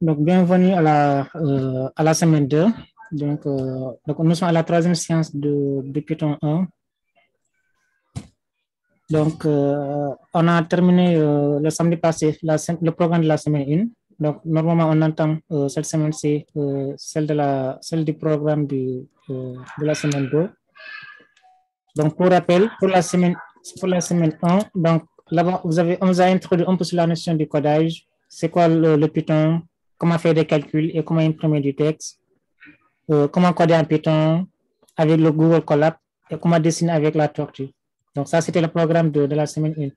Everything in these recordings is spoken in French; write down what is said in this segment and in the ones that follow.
Donc, bienvenue à la, euh, à la semaine 2. Donc, euh, donc, nous sommes à la troisième séance de, de Python 1. Donc, euh, on a terminé le samedi passé la, le programme de la semaine 1. Donc, normalement, on entend cette semaine, c'est celle, de la, celle du programme du, de la semaine 2. Donc, pour rappel, pour la semaine, pour la semaine 1, donc, là vous avez, on vous a introduit un peu sur la notion du codage. C'est quoi le, Python, comment faire des calculs et comment imprimer du texte, euh, comment coder en Python avec le Google Colab et comment dessiner avec la tortue? Donc ça, c'était le programme de, de, la semaine 1.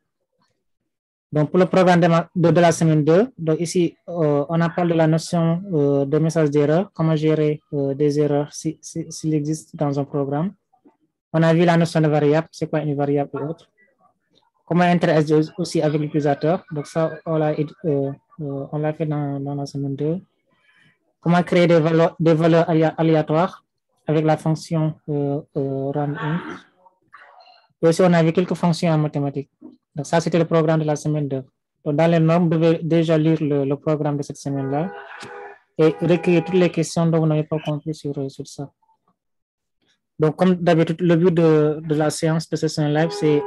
Donc pour le programme de, de, la semaine 2, donc ici, euh, on a parlé de la notion euh, de message d'erreur, comment gérer des erreurs s'il si, si, existe dans un programme. On a vu la notion de variable, c'est quoi une variable et autre. Comment interagir aussi avec l'utilisateur. Donc ça, on l'a euh, l'a fait dans, la semaine 2. Comment créer des valeurs, aléatoires avec la fonction euh, euh, random. Et aussi, on a vu quelques fonctions en mathématiques. Donc, ça, c'était le programme de la semaine 2. Donc, dans les normes, vous devez déjà lire le, le programme de cette semaine-là et recueillir toutes les questions dont vous n'avez pas compris sur, sur ça. Donc, comme d'habitude, le but de, de, la séance de session live, c'est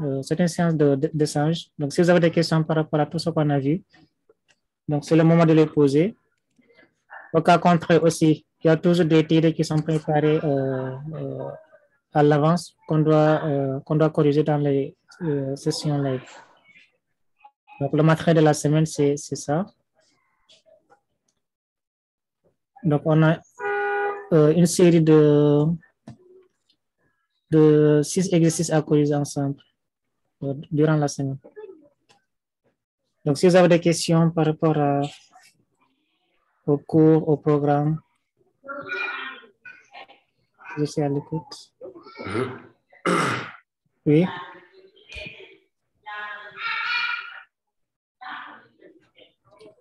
euh, une séance d'échange. Donc, si vous avez des questions par rapport à tout ce qu'on a vu, donc, c'est le moment de les poser. Au cas contraire aussi, il y a toujours des titres qui sont préparés euh, euh, à l'avance qu'on doit, qu'on doit corriger dans les sessions live. Donc, le matériel de la semaine, c'est ça. Donc, on a une série de, de six exercices à corriger ensemble durant la semaine. Donc, si vous avez des questions par rapport à, au cours, au programme, je suis à l'écoute. Oui.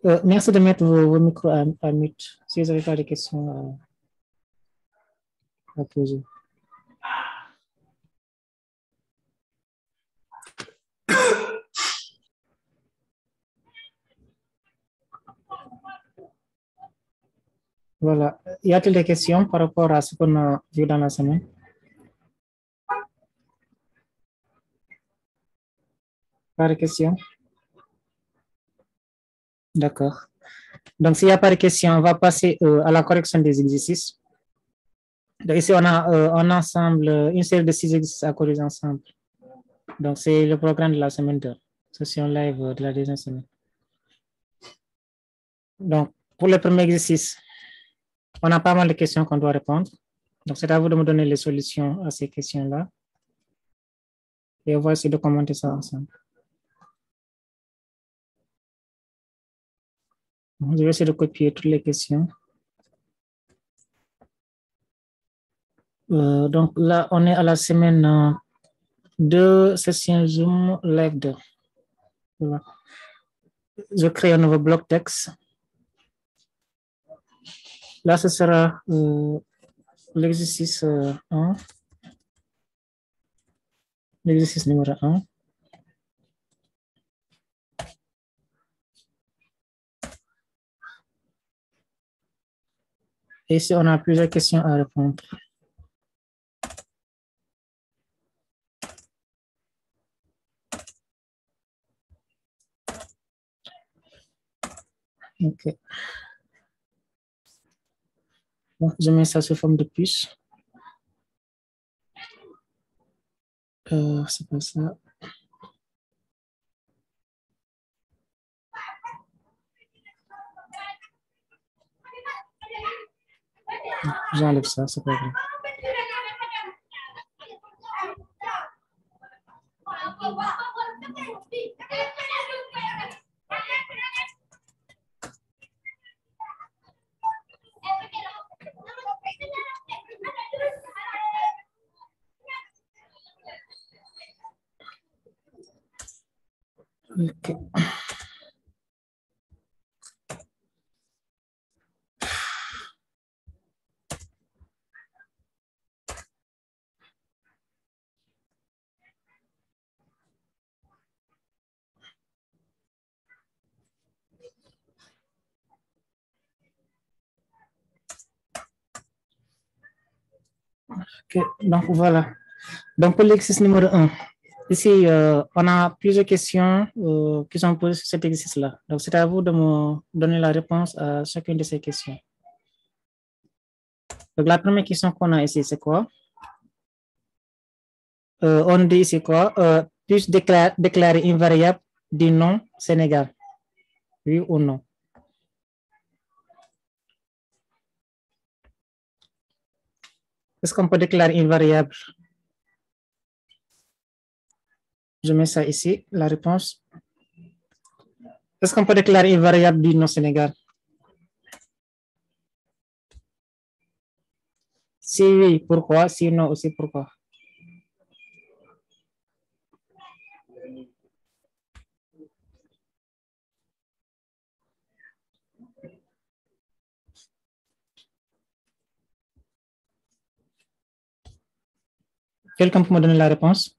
Euh, merci de mettre vos, vos micros à, à, mute si vous n'avez pas de questions à, à poser. Voilà. Y a-t-il des questions par rapport à ce qu'on a vu dans la semaine? Pas de questions? D'accord. Donc, s'il n'y a pas de questions, on va passer euh, à la correction des exercices. Donc, ici, on a euh, un ensemble, une série de six exercices à corriger ensemble. Donc, c'est le programme de la semaine 2, session live de la deuxième semaine. Donc, pour le premier exercice, on a pas mal de questions qu'on doit répondre. Donc, c'est à vous de me donner les solutions à ces questions-là. Et on va essayer de commenter ça ensemble. Je vais essayer de copier toutes les questions. Euh, donc là, on est à la semaine 2, session Zoom Live 2. Voilà. Je crée un nouveau bloc texte. Là, ce sera euh, l'exercice euh, 1. L'exercice numéro 1. Et ici, on a plusieurs questions à répondre. OK. Je mets ça sous forme de puce. Euh, c'est pas ça. J'enlève ça, c'est pas grave. Okay. Okay, donc voilà. Donc pour l'exercice numéro 1, ici, euh, on a plusieurs questions euh, qui sont posées sur cet exercice-là. Donc c'est à vous de me donner la réponse à chacune de ces questions. Donc la première question qu'on a ici, c'est quoi? Euh, on dit ici quoi? Puis déclarer, déclarer une variable du nom Sénégal? Oui ou non? Est-ce qu'on peut déclarer une variable? Je mets ça ici, la réponse. Est-ce qu'on peut déclarer une variable du nom Sénégal? Si oui, pourquoi? Si non, aussi pourquoi? Quelqu'un peut me donner la réponse?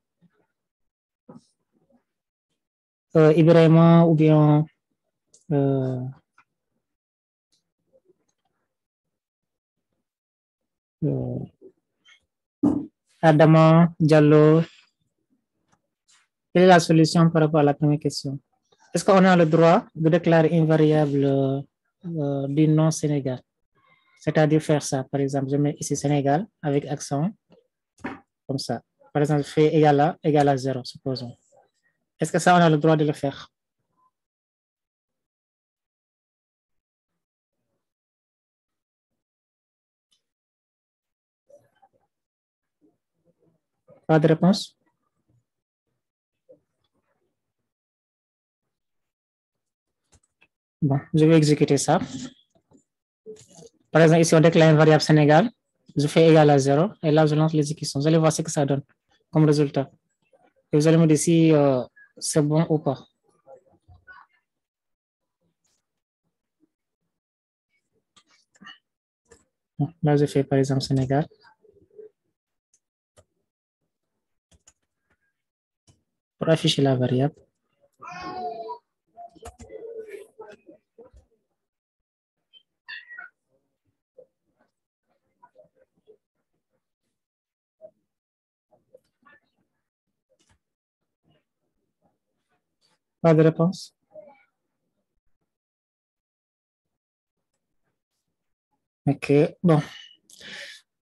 Euh, Ibrahima ou bien euh, euh, Adama, Diallo. Quelle est la solution par rapport à la première question? Est-ce qu'on a le droit de déclarer une variable du nom Sénégal? C'est-à-dire faire ça, par exemple, je mets ici Sénégal avec accent, comme ça. Par exemple, je fais égal à, égal à zéro, supposons. Est-ce que ça, on a le droit de le faire? Pas de réponse? Bon, je vais exécuter ça. Par exemple, ici, on déclare une variable Sénégal. Je fais égal à 0 et là, je lance l'exécution. Vous allez voir ce que ça donne comme résultat. Et vous allez me dire si euh, c'est bon ou pas? Là, je fais par exemple Sénégal. Pour afficher la variable. Pas de réponse? Ok, bon.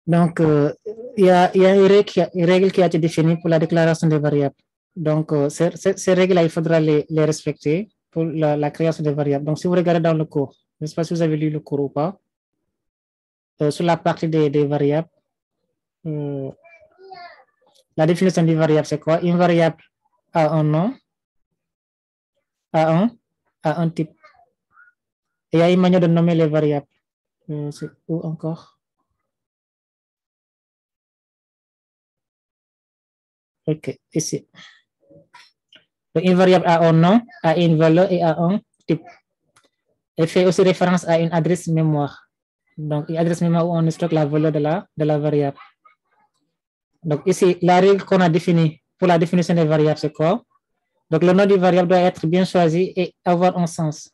Donc, euh, il y, a, y a une règle qui a, été définie pour la déclaration des variables. Donc, euh, ces, règles-là, il faudra les, respecter pour la, création des variables. Donc, si vous regardez dans le cours, je ne sais pas si vous avez lu le cours ou pas, euh, sur la partie des, des variables, la définition d'une variable, c'est quoi? Une variable a un nom, à un, à un type. Et il y a une manière de nommer les variables. Euh, c'est où encore? Ok, ici. Une variable a un nom, a une valeur et a un type. Elle fait aussi référence à une adresse mémoire. Donc, une adresse mémoire où on stocke la valeur de la, de la variable. Donc, ici, la règle qu'on a définie pour la définition des variables, c'est quoi? Donc, le nom du variable doit être bien choisi et avoir un sens.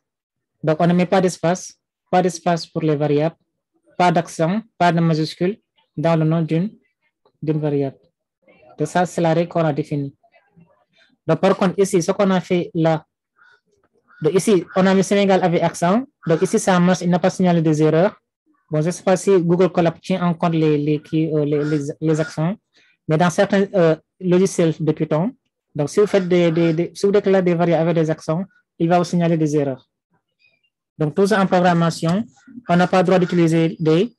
Donc, on ne met pas d'espace, pas d'espace pour les variables, pas d'accent, pas de majuscule dans le nom d'une variable. Donc, ça, c'est la règle qu'on a définie. Donc, par contre, ici, ce qu'on a fait là, donc ici, on a mis Sénégal avec accent. Donc, ici, ça marche, il n'a pas signalé des erreurs. Bon, je ne sais pas si Google Colab tient en compte les, les, les, les, les accents, mais dans certains euh, logiciels de Python, donc, si vous faites des, si vous déclarez des variables avec des accents, il va vous signaler des erreurs. Donc, toujours en programmation, on n'a pas le droit d'utiliser des,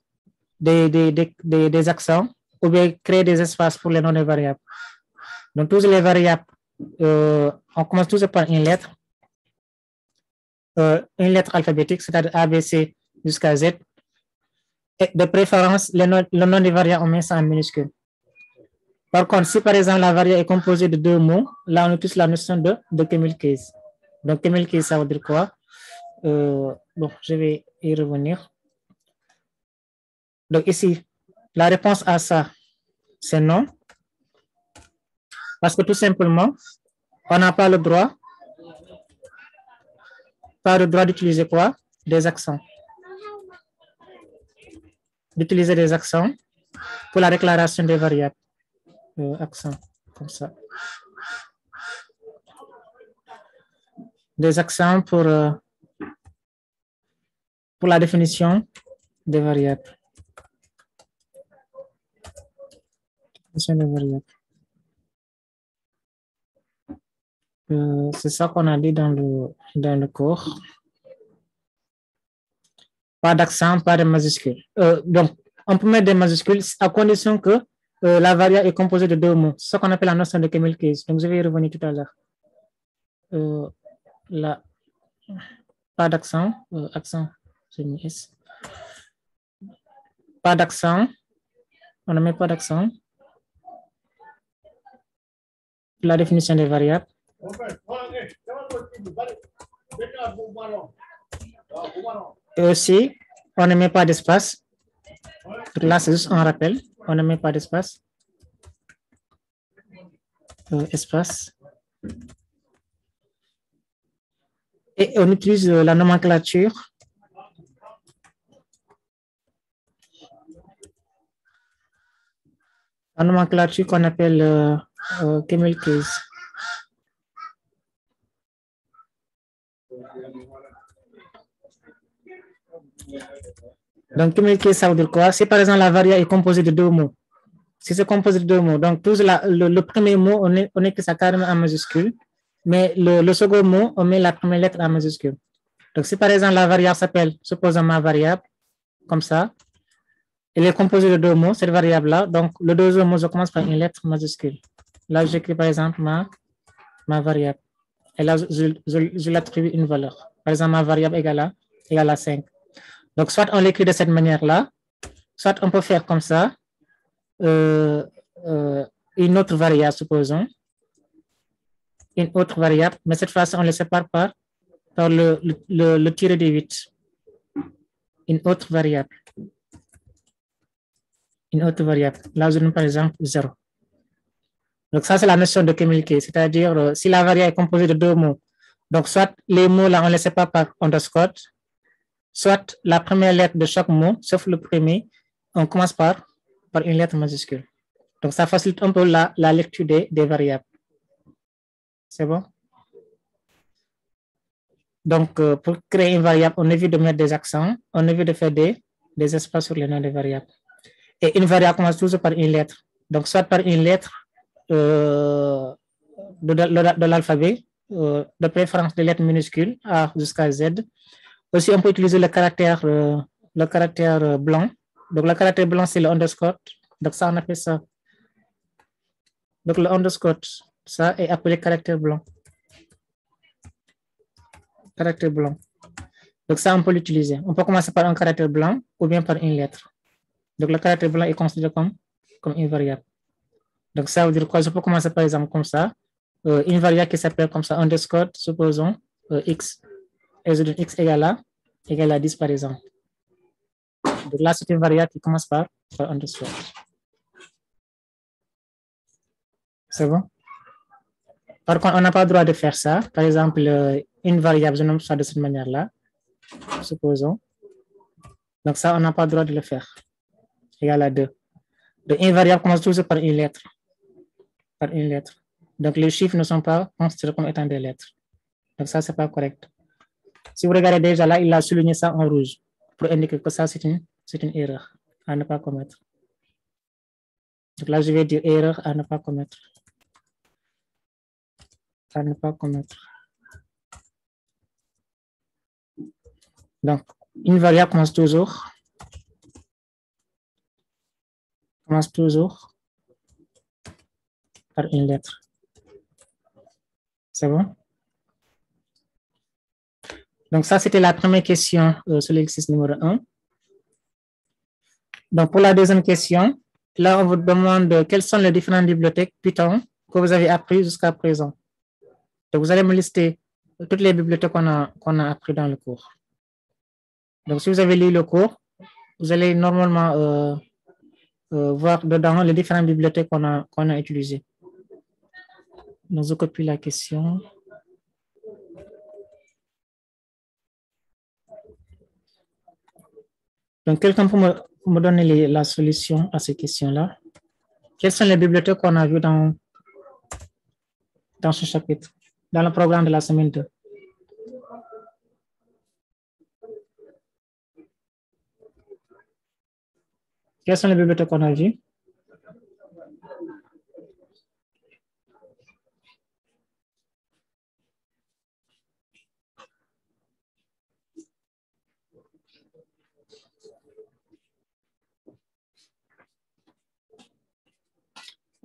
des, accents ou bien créer des espaces pour les noms des variables. Donc, toutes les variables, euh, on commence toujours par une lettre, euh, une lettre alphabétique, c'est-à-dire A, B, C jusqu'à Z. Et de préférence, le nom, le nom des variables, on met ça en minuscule. Par contre, si par exemple la variable est composée de deux mots, là on utilise la notion de, de camel case. Donc camel case, ça veut dire quoi? Euh, bon, je vais y revenir. Donc ici, la réponse à ça, c'est non. Parce que tout simplement, on n'a pas le droit, pas le droit d'utiliser quoi? Des accents. D'utiliser des accents pour la déclaration des variables. Euh, accent, comme ça. Des accents pour, euh, pour la définition des variables. Euh, c'est ça qu'on a dit dans le, dans le cours. Pas d'accent, pas de majuscule. Euh, donc, on peut mettre des majuscules à condition que euh, la variable est composée de deux mots. Ce qu'on appelle la notion de Camel case. Donc, je vais y revenir tout à l'heure. Euh, là, pas d'accent. Euh, accent, j'ai mis S. Pas d'accent. On ne met pas d'accent. La définition des variables. Et aussi, on ne met pas d'espace. Là, c'est juste un rappel. On ne met pas d'espace. Euh, espace. Et on utilise euh, la nomenclature. La nomenclature qu'on appelle euh, euh. Donc, case, ça veut dire quoi? Si par exemple la variable est composée de deux mots, si c'est composé de deux mots, donc le, premier mot, on, est, on carrément en majuscule, mais le, le second mot, on met la première lettre en majuscule. Donc, si par exemple la variable s'appelle, supposons ma variable, comme ça, elle est composée de deux mots, cette variable-là, donc le deuxième mot, je commence par une lettre majuscule. Là, j'écris par exemple ma, ma variable. Et là, je, je, je l'attribue une valeur. Par exemple, ma variable égale à, égale à 5. Donc, soit on l'écrit de cette manière-là, soit on peut faire comme ça, euh, euh, une autre variable, supposons, une autre variable, mais cette fois-ci, on le sépare par, par le, le, le, tiré de 8. Une autre variable. Une autre variable. Là, je donne par exemple 0. Donc, ça, c'est la notion de communiquer, c'est-à-dire euh, si la variable est composée de deux mots. Donc, soit les mots là, on les sépare par underscore, soit la première lettre de chaque mot, sauf le premier, on commence par, par une lettre majuscule. Donc, ça facilite un peu la, lecture des, des variables. C'est bon? Donc, euh, pour créer une variable, on évite de mettre des accents, on évite de faire des, des espaces sur les noms des variables. Et une variable commence toujours par une lettre. Donc, soit par une lettre euh, de, de, de l'alphabet, euh, de préférence des lettres minuscules A jusqu'à Z. Aussi, on peut utiliser le caractère, euh, le caractère euh, blanc. Donc, le caractère blanc, c'est le underscore. Donc, ça, on appelle ça. Donc, le underscore, ça est appelé caractère blanc. Caractère blanc. Donc, ça, on peut l'utiliser. On peut commencer par un caractère blanc ou bien par une lettre. Donc, le caractère blanc est considéré comme, comme une variable. Donc, ça veut dire quoi? Je peux commencer par exemple comme ça. Euh, une variable qui s'appelle comme ça, underscore, supposons, x. Je donne x égale à, égale à 10 par exemple. Donc là, c'est une variable qui commence par, par underscore. C'est bon? Par contre, on n'a pas le droit de faire ça. Par exemple, euh, une variable, je nomme ça de cette manière-là. Supposons. Donc ça, on n'a pas le droit de le faire. Égal à 2. Donc, une variable commence toujours par une lettre. Par une lettre. Donc, les chiffres ne sont pas considérés comme étant des lettres. Donc, ça, c'est pas correct. Si vous regardez déjà là, il a souligné ça en rouge pour indiquer que ça, c'est une, erreur à ne pas commettre. Donc là, je vais dire erreur à ne pas commettre. À ne pas commettre. Donc, une variable commence toujours commence toujours par une lettre. C'est bon? Donc, ça, c'était la première question euh, sur l'exercice numéro 1. Donc, pour la deuxième question, là, on vous demande quelles sont les différentes bibliothèques Python que vous avez apprises jusqu'à présent? Donc, vous allez me lister toutes les bibliothèques qu'on a, a appris dans le cours. Donc, si vous avez lu le cours, vous allez normalement euh, euh, voir dedans les différentes bibliothèques qu'on a, qu'on a utilisées. Donc, je copie la question. Donc, quelqu'un peut me, me donner la solution à ces questions-là. Quelles sont les bibliothèques qu'on a vues dans, dans ce chapitre, dans le programme de la semaine 2? Quelles sont les bibliothèques qu'on a vues?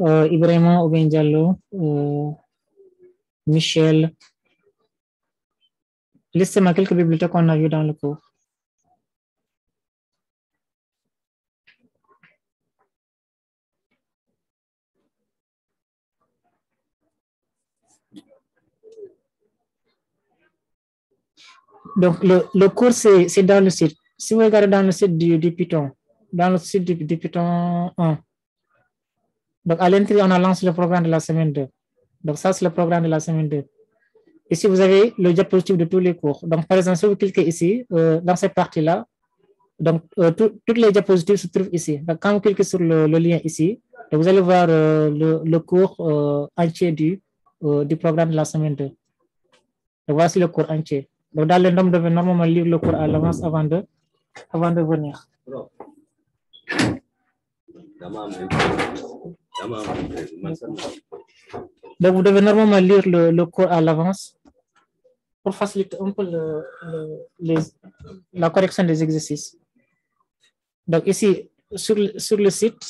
Euh, Ibrahima Diallo, euh, Michel. Listez-moi quelques bibliothèques qu'on a vues dans le cours. Donc, le, cours, c'est dans le site. Si vous regardez dans le site du, du Python, dans le site du, du Python 1, donc à l'intérieur, on a lancé le programme de la semaine 2. Donc, ça, c'est le programme de la semaine 2. Ici, vous avez le diapositive de tous les cours. Donc, par exemple, si vous cliquez ici, euh, dans cette partie-là, donc, euh, tout- toutes les diapositives se trouvent ici. Donc, quand vous cliquez sur le, lien ici, vous allez voir euh, le, cours entier du, du programme de la semaine 2. Donc, voici le cours entier. Donc, dans le nom, devez normalement lire le cours à l'avance avant de, avant de venir. Donc, vous devez normalement lire le, cours à l'avance pour faciliter un peu la correction des exercices. Donc, ici, sur, le- site,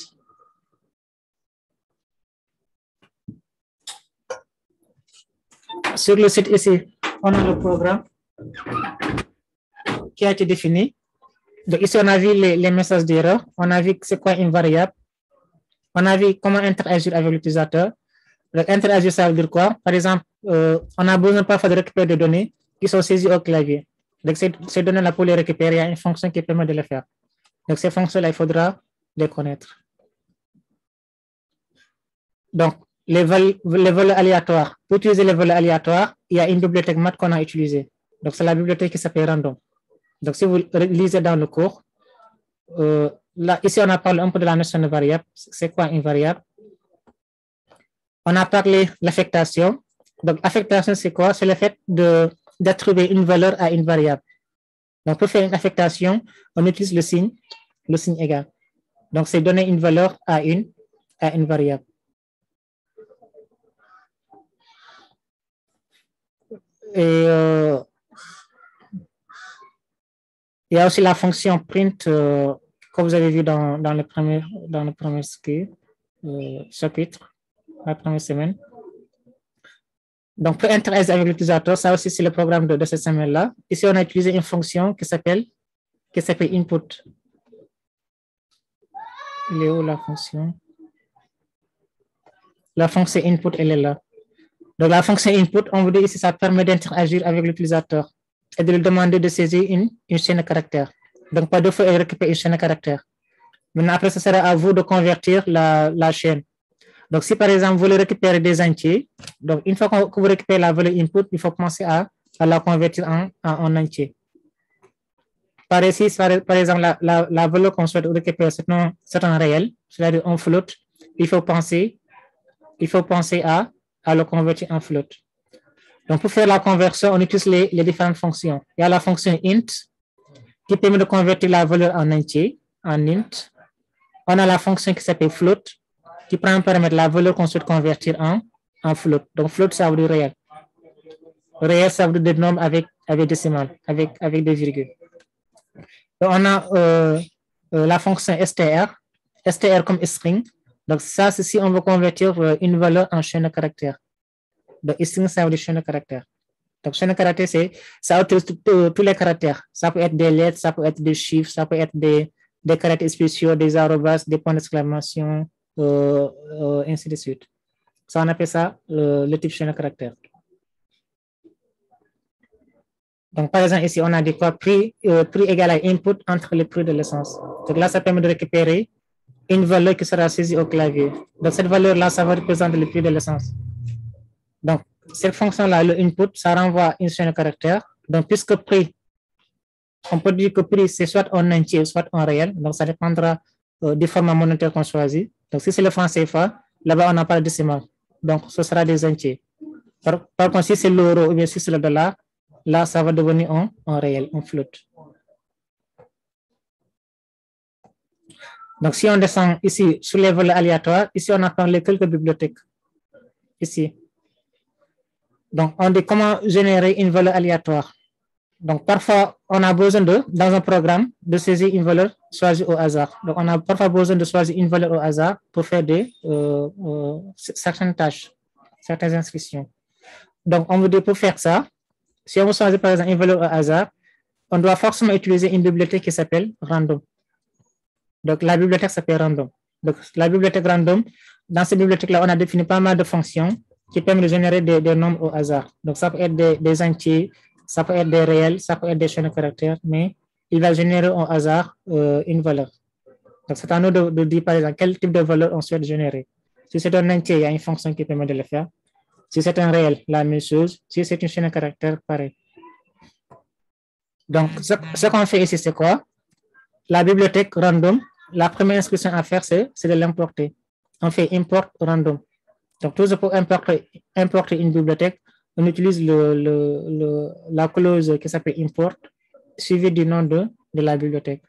sur le site ici, on a le programme qui a été défini. Donc, ici, on a vu les, messages d'erreur, on a vu c'est quoi une variable, on a vu comment interagir avec l'utilisateur. Interagir, ça veut dire quoi? Par exemple, euh, on a besoin parfois de récupérer des données qui sont saisies au clavier. Donc, ces, données-là, pour les récupérer, il y a une fonction qui permet de le faire. Donc, ces fonctions-là, il faudra les connaître. Donc, les, val- les valeurs aléatoires. Pour utiliser les valeurs aléatoires, il y a une bibliothèque math qu'on a utilisée. Donc, c'est la bibliothèque qui s'appelle random. Donc, si vous lisez dans le cours, euh, ici, on a parlé un peu de la notion de variable. C'est quoi une variable? On a parlé de l'affectation. Donc, affectation, c'est quoi? C'est le fait d'attribuer une valeur à une variable. Donc, pour faire une affectation, on utilise le signe, le signe égal. Donc, c'est donner une valeur à une, à une variable. Et euh, il y a aussi la fonction print euh, que vous avez vu dans, le premier, euh, chapitre, la première semaine. Donc, pour interagir avec l'utilisateur, ça aussi, c'est le programme de, cette semaine-là. Ici, on a utilisé une fonction qui s'appelle qui s'appelle input. Il est où la fonction? La fonction input, elle est là. Donc, la fonction input, on vous dit ici, ça permet d'interagir avec l'utilisateur et de lui demander de saisir une chaîne de caractères. Donc, par deux fois, il récupère une chaîne de caractères. Maintenant, après, ce sera à vous de convertir la, chaîne. Donc, si par exemple, vous voulez récupérer des entiers, donc une fois que vous récupérez la valeur input, il faut commencer à, à la convertir en, en, en entier. Par ici, par, exemple, la, valeur qu'on souhaite récupérer, c'est un, réel, c'est-à-dire un float. Il faut penser, il faut penser à, à le convertir en float. Donc, pour faire la conversion, on utilise les différentes fonctions. Il y a la fonction int qui permet de convertir la valeur en entier, en int. On a la fonction qui s'appelle float qui prend un paramètre la valeur qu'on souhaite convertir en, en float. Donc, float, ça veut dire réel. Réel, ça veut dire des nombres avec, avec décimal, avec, avec des virgules. On a euh, euh, la fonction str, str comme string. Donc, ça, c'est si on veut convertir euh, une valeur en chaîne de caractères. Donc, string, ça veut dire chaîne de caractères. Donc, chaîne de caractères, c'est, ça tout- tous les caractères. Ça peut être des lettres, ça peut être des chiffres, ça peut être des, des caractères spéciaux, des arrobas, des points d'exclamation, euh, euh, ainsi de suite. Ça, on appelle ça le, type chaîne de caractères. Donc, par exemple, ici, on a dit quoi? Prix, euh, prix égal à input entre le prix de l'essence. Donc là, ça permet de récupérer une valeur qui sera saisie au clavier. Donc, cette valeur-là, ça va représenter le prix de l'essence. Donc, cette fonction-là, le input, ça renvoie une chaîne de caractères. Donc, puisque prix on peut dire que prix, c'est soit en entier, soit en réel. Donc, ça dépendra euh, du format monétaire qu'on choisit. Donc, si c'est le franc CFA, là-bas, on n'a pas de décimal. Donc, ce sera des entiers. Par, contre, si c'est l'euro ou bien si c'est le dollar, là, ça va devenir en, réel, en flotte. Donc, si on descend ici sur les valeurs aléatoires, ici, on a parlé quelques bibliothèques. Ici. Donc, on dit comment générer une valeur aléatoire. Donc, parfois, on a besoin de, dans un programme, de saisir une valeur choisie au hasard. Donc, on a parfois besoin de choisir une valeur au hasard pour faire des, euh, euh, certaines tâches, certaines inscriptions. Donc, on veut dire pour faire ça, si on veut choisir par exemple une valeur au hasard, on doit forcément utiliser une bibliothèque qui s'appelle random. Donc, la bibliothèque s'appelle random. Donc, la bibliothèque random, dans cette bibliothèque-là, on a défini pas mal de fonctions qui permettent de générer des, nombres au hasard. Donc, ça peut être des, entiers, ça peut être des réels, ça peut être des chaînes de caractères, mais il va générer au hasard euh, une valeur. Donc, c'est à nous de, dire, par exemple, quel type de valeur on souhaite générer. Si c'est un entier, il y a une fonction qui permet de le faire. Si c'est un réel, la même chose. Si c'est une chaîne de caractères, pareil. Donc, ce, ce qu'on fait ici, c'est quoi? La bibliothèque random, la première inscription à faire, c'est de l'importer. On fait import random. Donc, toujours pour importer, une bibliothèque, on utilise la clause qui s'appelle import, suivie du nom de, de la bibliothèque.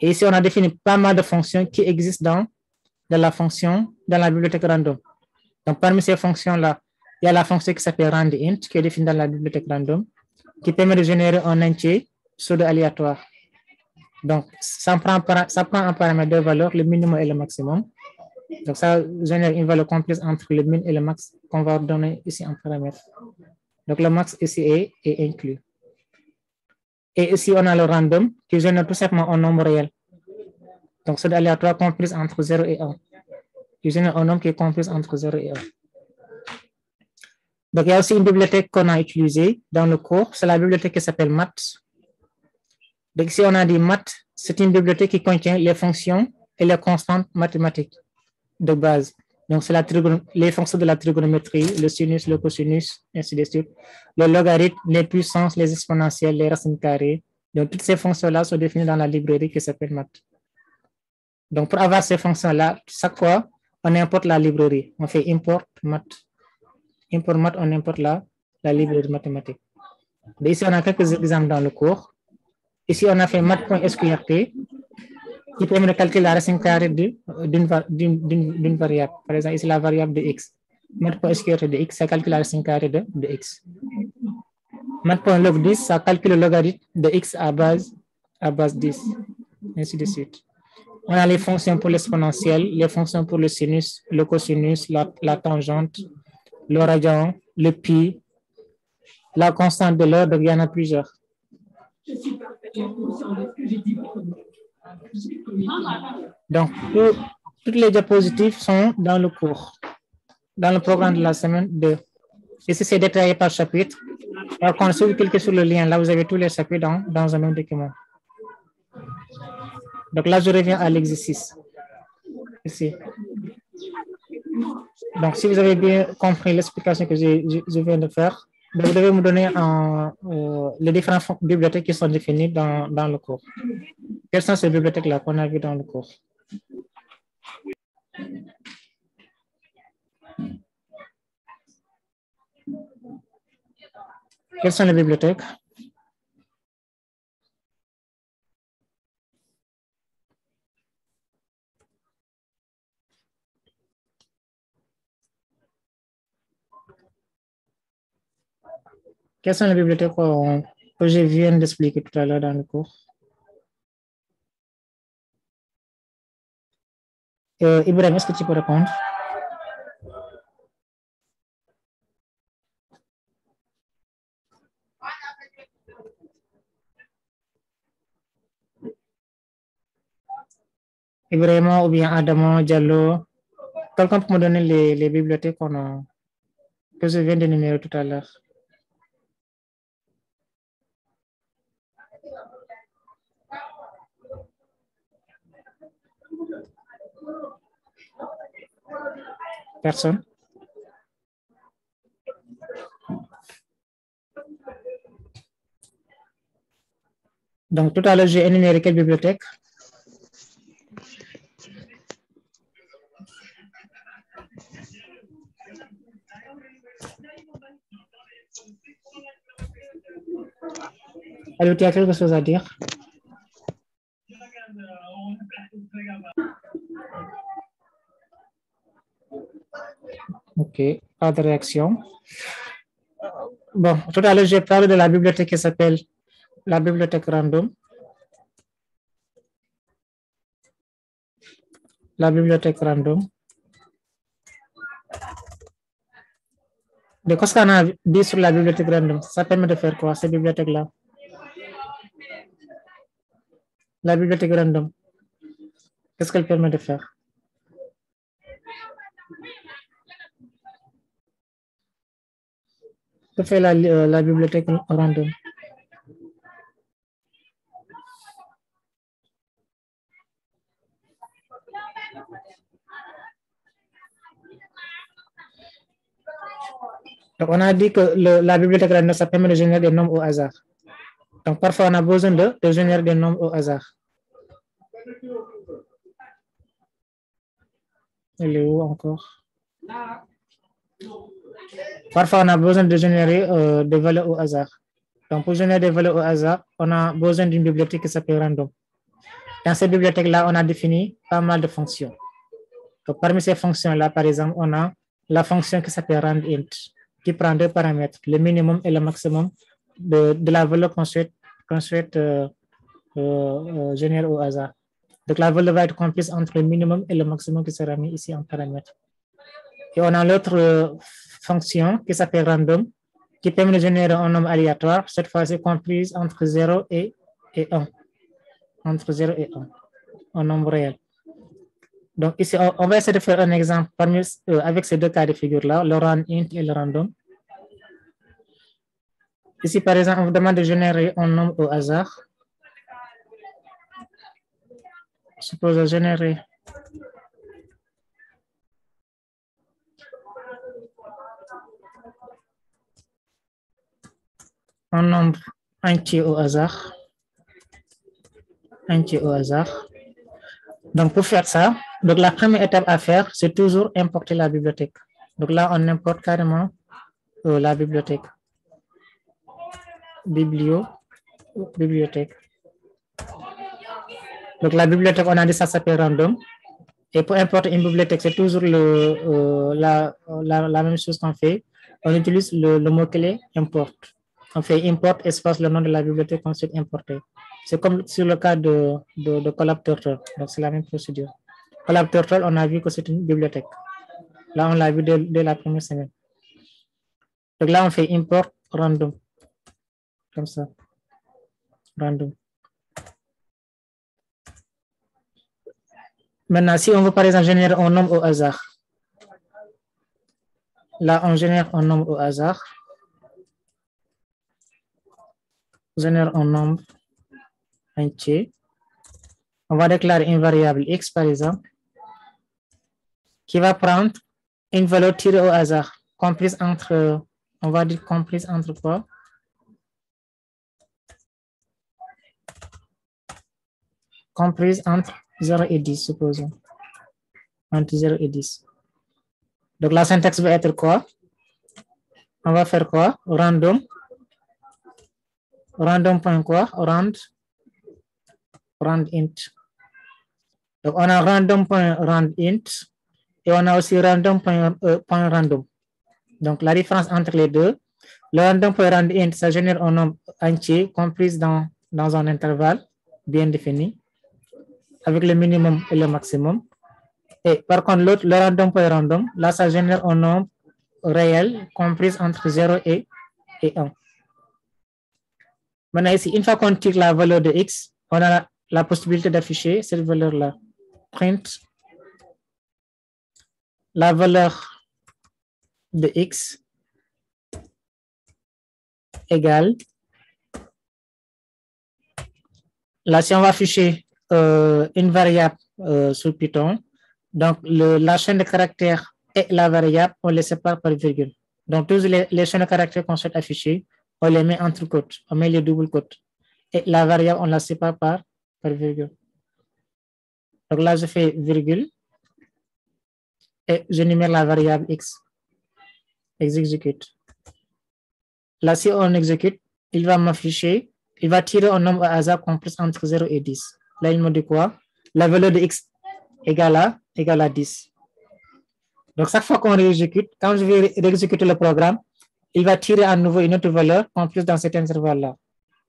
Et ici, on a défini pas mal de fonctions qui existent dans, dans la fonction, dans la bibliothèque random. Donc, parmi ces fonctions-là, il y a la fonction qui s'appelle randint, qui est définie dans la bibliothèque random, qui permet de générer un entier pseudo aléatoire. Donc, ça prend, ça prend un paramètre de valeur, le minimum et le maximum. Donc, ça génère une valeur complexe entre le min et le max qu'on va donner ici en paramètre. Donc, le max ici est, inclus. Et ici, on a le random qui génère tout simplement un nombre réel. Donc, c'est aléatoire compris entre 0 et 1. Il génère un nombre qui est compris entre 0 et 1. Donc, il y a aussi une bibliothèque qu'on a utilisée dans le cours. C'est la bibliothèque qui s'appelle maths. Donc, ici, on a dit maths. C'est une bibliothèque qui contient les fonctions et les constantes mathématiques de base. Donc, c'est les fonctions de la trigonométrie, le sinus, le cosinus, ainsi de suite. Le logarithme, les puissances, les exponentielles, les racines carrées. Donc, toutes ces fonctions-là sont définies dans la librairie qui s'appelle maths. Donc, pour avoir ces fonctions-là, chaque fois, on importe la librairie. On fait import maths. Import maths, on importe la, la librairie mathématique. Mais ici, on a quelques exemples dans le cours. Ici, on a fait math.sqrt qui permet de calculer la racine carrée d'une variable. Par exemple, ici, la variable de x. Math.sqrt de x, ça calcule la racine carrée de, de x. Math.log 10, ça calcule le logarithme de x à base, à base 10. Ainsi de suite. On a les fonctions pour l'exponentielle, les fonctions pour le sinus, le cosinus, la, tangente, le radian, le pi, la constante de l'ordre, il y en a plusieurs. Je suis parfaitement conscient de ce que j'ai dit. Donc, toutes les diapositives sont dans le cours, dans le programme de la semaine 2. Ici, c'est détaillé par chapitre. Alors, quand vous cliquez sur le lien, là, vous avez tous les chapitres dans, dans un même document. Donc là, je reviens à l'exercice. Ici. Donc, si vous avez bien compris l'explication que je, viens de faire, vous devez me donner euh, les différentes bibliothèques qui sont définies dans, dans le cours. Quelles sont ces bibliothèques-là qu'on a vues dans le cours? Quelles sont les bibliothèques? Quelles sont les bibliothèques que je viens d'expliquer tout à l'heure dans le cours? Euh, Ibrahim, est-ce que tu peux répondre? Ibrahim ou bien Adamo, Diallo, quelqu'un peut me donner les, bibliothèques que je viens d'énumérer tout à l'heure? Personne? Donc, tout à l'heure, j'ai énuméré quelle bibliothèque Allô, tu as quelque chose à dire Pas de réaction. Bon, tout à l'heure, j'ai parlé de la bibliothèque qui s'appelle la bibliothèque random. La bibliothèque random. De qu'est-ce qu'on a dit sur la bibliothèque random? Ça permet de faire quoi, cette bibliothèque-là? La bibliothèque random. Qu'est-ce qu'elle permet de faire? Fait la, euh, la bibliothèque random Donc, on a dit que la bibliothèque random, ça permet de générer des nombres au hasard. Donc, parfois, on a besoin de, générer des nombres au hasard. Il est où encore? Parfois, on a besoin de générer euh, des valeurs au hasard. Donc, pour générer des valeurs au hasard, on a besoin d'une bibliothèque qui s'appelle random. Dans cette bibliothèque-là, on a défini pas mal de fonctions. Donc, parmi ces fonctions-là, par exemple, on a la fonction qui s'appelle randint, qui prend deux paramètres, le minimum et le maximum de, la valeur qu'on souhaite, euh, euh, générer au hasard. Donc, la valeur va être comprise entre le minimum et le maximum qui sera mis ici en paramètre. Et on a l'autre euh, fonction qui s'appelle random, qui permet de générer un nombre aléatoire, cette fois-ci comprise entre 0 et, et 1. Entre 0 et 1, un nombre réel. Donc ici, on, va essayer de faire un exemple parmi, euh, avec ces deux cas de figure-là, le rand int et le random. Ici, par exemple, on vous demande de générer un nombre au hasard. Suppose générer un nombre entier au hasard. Entier au hasard. Donc, pour faire ça, donc la première étape à faire, c'est toujours importer la bibliothèque. Donc là, on importe carrément euh, la bibliothèque. Biblio, bibliothèque. Donc la bibliothèque, on a dit ça s'appelle random. Et pour importer une bibliothèque, c'est toujours le, euh, la, la, même chose qu'on fait. On utilise le, le mot-clé import. On fait import espace le nom de la bibliothèque qu'on souhaite importer. C'est comme sur le cas de, de, de Collab Turtle. Donc, c'est la même procédure. Collab Turtle, on a vu que c'est une bibliothèque. Là, on l'a vu dès, dès la première semaine. Donc là, on fait import random. Comme ça. Random. Maintenant, si on veut par exemple générer un nombre au hasard. Là, on génère un nombre au hasard. On génère un nombre entier. On va déclarer une variable x, par exemple, qui va prendre une valeur tirée au hasard, comprise entre, on va dire comprise entre quoi? Comprise entre 0 et 10, supposons. Entre 0 et 10. Donc la syntaxe va être quoi? On va faire quoi? Random. Random point quoi? Rand? Rand int. Donc on a random point rand int et on a aussi random point, euh, point random. Donc la différence entre les deux, le random point int, ça génère un nombre entier compris dans, dans un intervalle bien défini avec le minimum et le maximum. Et par contre, l'autre, le random point random, là, ça génère un nombre réel compris entre 0 et, et 1. Maintenant, ici, une fois qu'on tire la valeur de x, on a la, possibilité d'afficher cette valeur-là. Print la valeur de x égale. Là, si on va afficher euh, une variable euh, sur Python, donc le, la chaîne de caractères et la variable, on les sépare par virgule. Donc, toutes les, les chaînes de caractères qu'on souhaite afficher, on les met entre côtes, on met les doubles côtes. et la variable, on la sépare par, virgule. Donc là, je fais virgule et je numère la variable x. Exécute. Là, si on exécute, il va m'afficher, il va tirer un nombre à hasard compris entre 0 et 10. Là, il me dit quoi? La valeur de x égale à, égale à 10. Donc, chaque fois qu'on réexécute, quand je vais réexécuter le programme, il va tirer à nouveau une autre valeur comprise dans cet intervalle-là.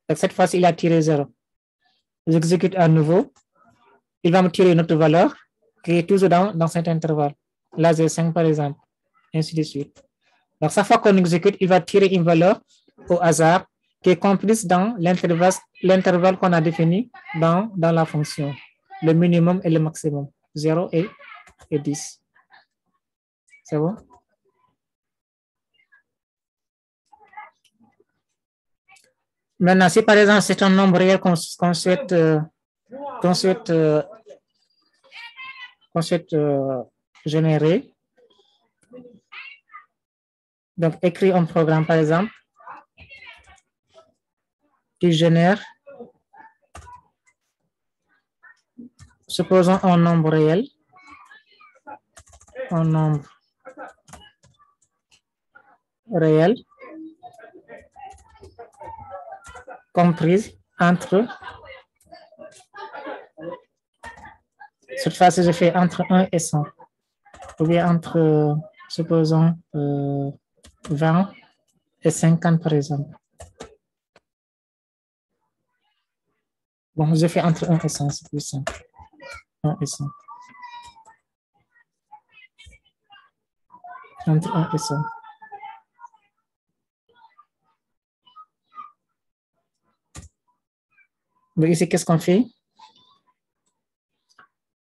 Donc, cette fois-ci, il a tiré 0. J'exécute à nouveau. Il va me tirer une autre valeur qui est toujours dans, dans cet intervalle. Là, j'ai 5 par exemple. Ainsi de suite. Donc, chaque fois qu'on exécute, il va tirer une valeur au hasard qui est comprise dans l'intervalle qu'on a défini dans, dans la fonction. Le minimum et le maximum. 0 et, et 10. C'est bon? Maintenant, si par exemple c'est un nombre réel qu'on souhaite, euh, souhaite, euh, souhaite euh, générer, donc écrit un programme par exemple qui génère, supposons un nombre réel, un nombre réel comprise entre, cette fois-ci, je fais entre 1 et 100, ou bien entre, supposons, euh, 20 et 50 par exemple. Bon, je fais entre 1 et 100, c'est plus simple. 1 et 100. Entre 1 et 100. Donc ici, qu'est-ce qu'on fait?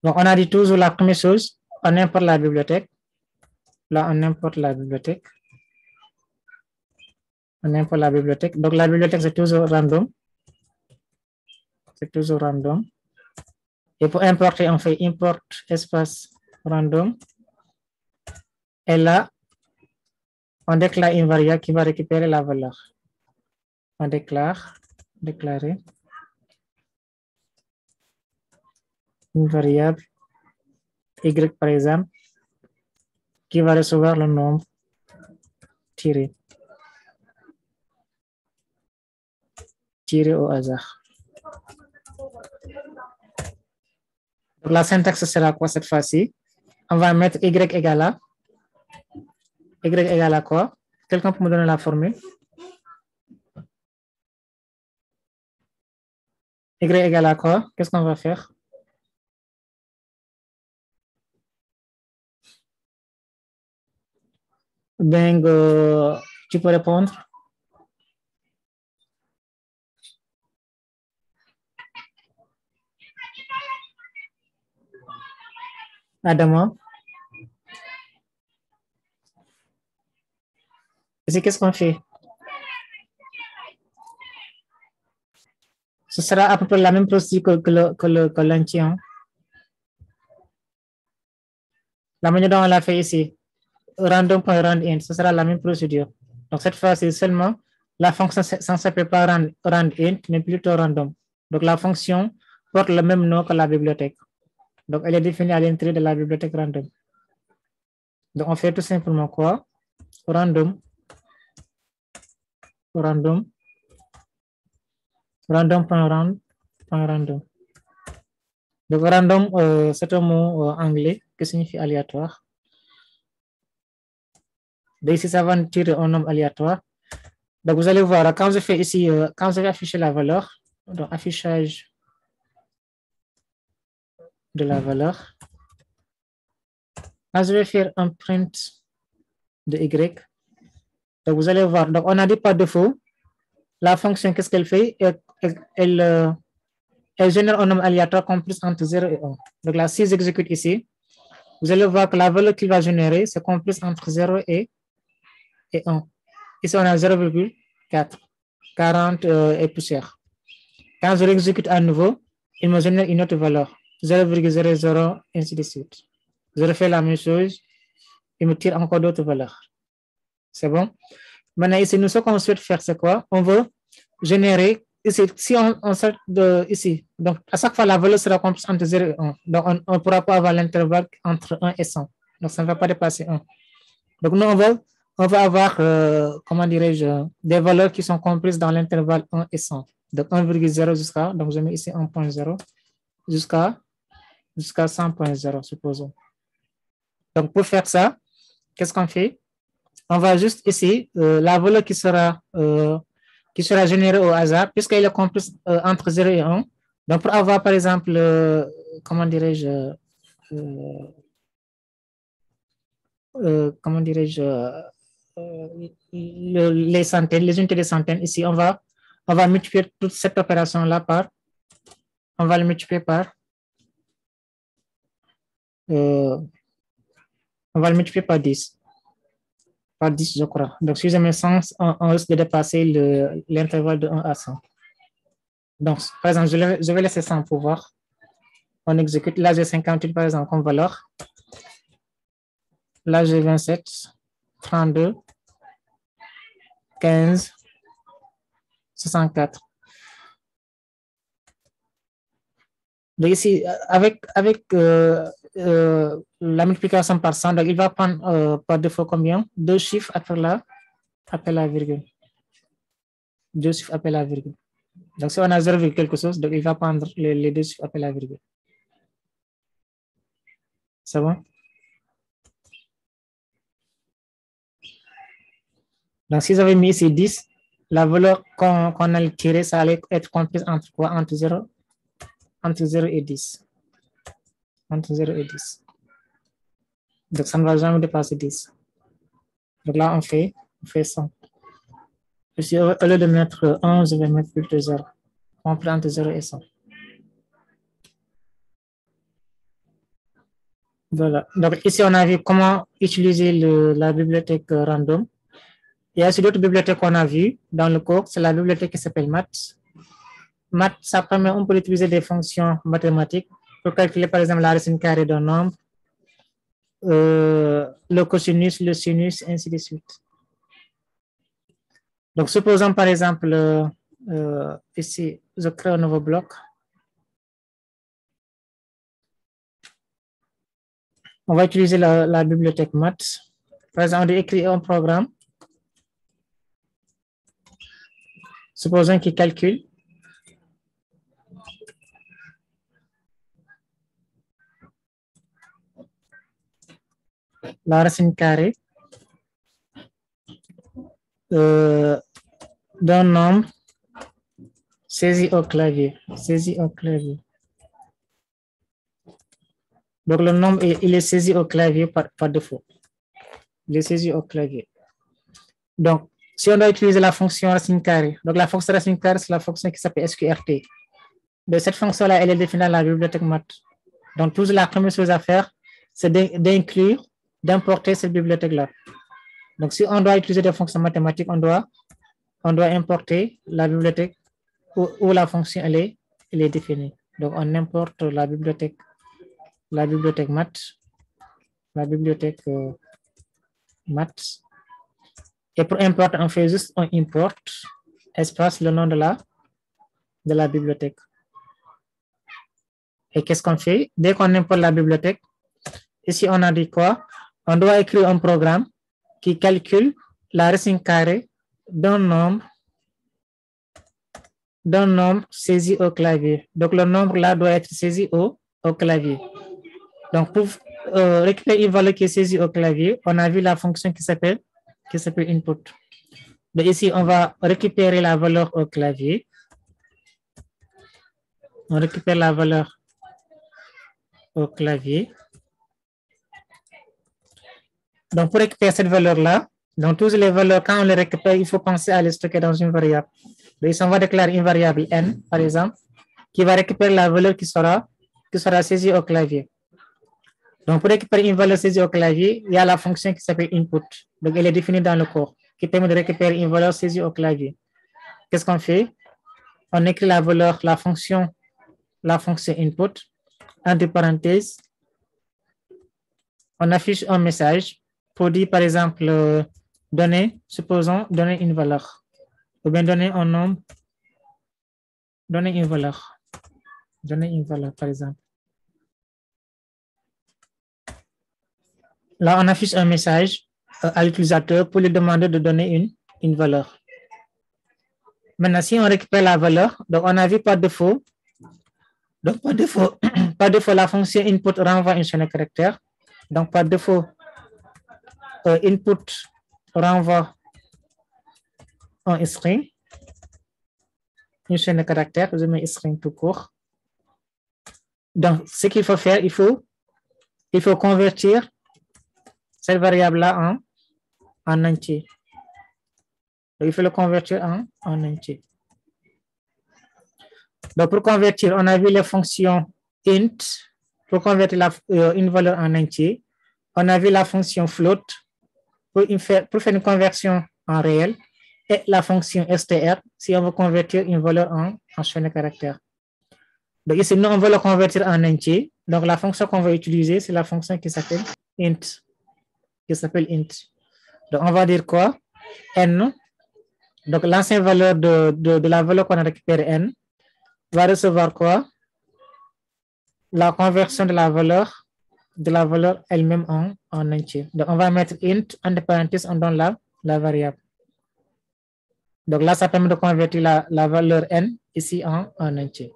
Donc, on a dit toujours la première chose, on importe la bibliothèque. Là, on importe la bibliothèque. On importe la bibliothèque. Donc, la bibliothèque, c'est toujours random. C'est toujours random. Et pour importer, on fait import espace random. Et là, on déclare une variable qui va récupérer la valeur. On déclare, déclarer. Une variable y par exemple qui va recevoir le nombre tiré tiré au hasard. La syntaxe sera quoi cette fois-ci? On va mettre y égale à y égale à quoi? Quelqu'un peut me donner la formule? y égale à quoi? Qu'est-ce qu'on va faire? Beng, tu peux répondre? Adama? C'est qu'est-ce qu'on fait? Ce sera à peu près la même procédure que, que le, que. La manière dont on l'a fait ici, random.rand int, ce sera la même procédure. Donc cette fois, c'est seulement la fonction ne s'appelle pas rand, rand int, mais plutôt random. Donc la fonction porte le même nom que la bibliothèque. Donc elle est définie à l'entrée de la bibliothèque random. Donc on fait tout simplement quoi? Random. Random. Random.rand. Random. Donc random, euh, c'est un mot euh, anglais qui signifie aléatoire. Donc ici, ça va tirer un nombre aléatoire. Donc vous allez voir, quand je fais ici, euh, quand je vais afficher la valeur, donc affichage de la valeur, quand je vais faire un print de y, donc vous allez voir, donc on a dit par défaut, la fonction, qu'est-ce qu'elle fait? Elle, elle, elle, euh, génère un nombre aléatoire compris entre 0 et 1. Donc là, si j'exécute ici, vous allez voir que la valeur qu'il va générer, c'est compris entre 0 et, et 1. Ici, on a 0,4, 40 euh, et poussière. Quand je l'exécute à nouveau, il me génère une autre valeur, 0,00, ainsi de suite. Je refais la même chose, il me tire encore d'autres valeurs. C'est bon? Maintenant, ici, nous, ce qu'on souhaite faire, c'est quoi? On veut générer ici, si on, sort de ici, donc à chaque fois, la valeur sera comprise entre 0 et 1. Donc, on ne pourra pas avoir l'intervalle entre 1 et 100. Donc, ça ne va pas dépasser 1. Donc, nous, on va, on va avoir, euh, comment dirais-je, des valeurs qui sont comprises dans l'intervalle 1 et 100. Donc, 1,0 jusqu'à, donc je mets ici 1.0 jusqu'à jusqu'à 100.0, supposons. Donc, pour faire ça, qu'est-ce qu'on fait? On va juste ici, euh, la valeur qui sera, euh, qui sera générée au hasard, puisqu'elle est comprise entre 0 et 1. Donc, pour avoir, par exemple, comment dirais-je, comment dirais-je, le- les centaines, les unités de centaines, ici, on va, multiplier toute cette opération-là par, on va le multiplier par, euh, on va le multiplier par 10. Par 10, je crois. Donc, si je mets 100, on, on risque de dépasser le- l'intervalle de 1 à 100. Donc, par exemple, je, je vais laisser 100 pour voir. On exécute. Là, j'ai 58, par exemple, comme valeur. Là, j'ai 27, 32, 15, 64. Donc ici, avec, avec euh, euh, la multiplication par 100, donc il va prendre euh, par défaut combien? Deux chiffres après la, après la virgule. Deux chiffres après la virgule. Donc si on a 0, quelque chose, donc il va prendre les, les deux chiffres après la virgule. C'est bon? Donc si j'avais mis ici 10, la valeur qu'on qu'on allait tirer, ça allait être comprise entre quoi? Entre 0 entre 0 et 10. Entre 0 et 10. Donc, ça ne va jamais dépasser 10. Donc là, on fait, on fait 100. Ici, au lieu de mettre 1, je vais mettre plutôt 0. On prend entre 0 et 100. Voilà. Donc, ici, on a vu comment utiliser la bibliothèque random. Il y a aussi d'autres bibliothèques qu'on a vues dans le cours. C'est la bibliothèque qui s'appelle Maths. Math, ça permet, on peut utiliser des fonctions mathématiques pour calculer, par exemple, la racine carrée d'un nombre, euh, le cosinus, le sinus, ainsi de suite. Donc, supposons, par exemple, euh, euh, ici, je crée un nouveau bloc. On va utiliser la, bibliothèque maths. Par exemple, on écrit un programme. Supposons qu'il calcule la racine carrée euh, d'un nombre saisi au clavier. Saisi au clavier. Donc le nombre, il est saisi au clavier par, par défaut. Il est saisi au clavier. Donc, si on doit utiliser la fonction racine carrée, donc la fonction racine carrée, c'est la fonction qui s'appelle SQRT. De cette fonction-là, elle est définie dans la bibliothèque math. Donc, toujours la première chose à faire, c'est d'in- d'inclure d'importer cette bibliothèque-là. Donc, si on doit utiliser des fonctions mathématiques, on doit, on doit importer la bibliothèque où, la fonction elle est, définie. Donc, on importe la bibliothèque, la bibliothèque maths, la bibliothèque euh, maths. Et pour importer, on fait juste un import, espace, le nom de la, de la bibliothèque. Et qu'est-ce qu'on fait? Dès qu'on importe la bibliothèque, ici on a dit quoi? On doit écrire un programme qui calcule la racine carrée d'un nombre d'un nombre saisi au clavier. Donc le nombre là doit être saisi au, au clavier. Donc pour euh, récupérer une valeur qui est saisie au clavier, on a vu la fonction qui s'appelle qui s'appelle input. Donc ici on va récupérer la valeur au clavier. On récupère la valeur au clavier. Donc, pour récupérer cette valeur-là, dans toutes les valeurs, quand on les récupère, il faut penser à les stocker dans une variable. Donc, ici, on va déclarer une variable n, par exemple, qui va récupérer la valeur qui sera, qui sera saisie au clavier. Donc, pour récupérer une valeur saisie au clavier, il y a la fonction qui s'appelle input. Donc, elle est définie dans le cours, qui permet de récupérer une valeur saisie au clavier. Qu'est-ce qu'on fait? On écrit la valeur, la fonction, la fonction input, entre parenthèses, on affiche un message pour dire, par exemple, euh, donner, supposons, donner une valeur, ou bien donner un nombre, donner une valeur. Donner une valeur, par exemple. Là, on affiche un message à l'utilisateur pour lui demander de donner une, une valeur. Maintenant, si on récupère la valeur, donc on a vu par défaut, donc par défaut, par défaut, la fonction input renvoie une chaîne de caractères. Donc par défaut, euh, input renvoie un string, une chaîne de caractères, je mets string tout court. Donc, ce qu'il faut faire, il faut, il faut convertir cette variable-là en, en entier. Il faut le convertir en, en entier. Donc, pour convertir, on a vu les fonctions int, pour convertir euh, une valeur en entier. On a vu la fonction float pour, faire, pour faire une conversion en réel et la fonction str si on veut convertir une valeur en, en chaîne de caractères. Donc ici, nous, on veut le convertir en entier. Donc la fonction qu'on va utiliser, c'est la fonction qui s'appelle int. Qui s'appelle int. Donc on va dire quoi? n. Donc l'ancienne valeur de, de, la valeur qu'on a récupérée n va recevoir quoi? La conversion de la valeur de la valeur elle-même en, en entier. Donc, on va mettre int, entre parenthèses, on donne la, la variable. Donc là, ça permet de convertir la, la valeur n ici en, en entier.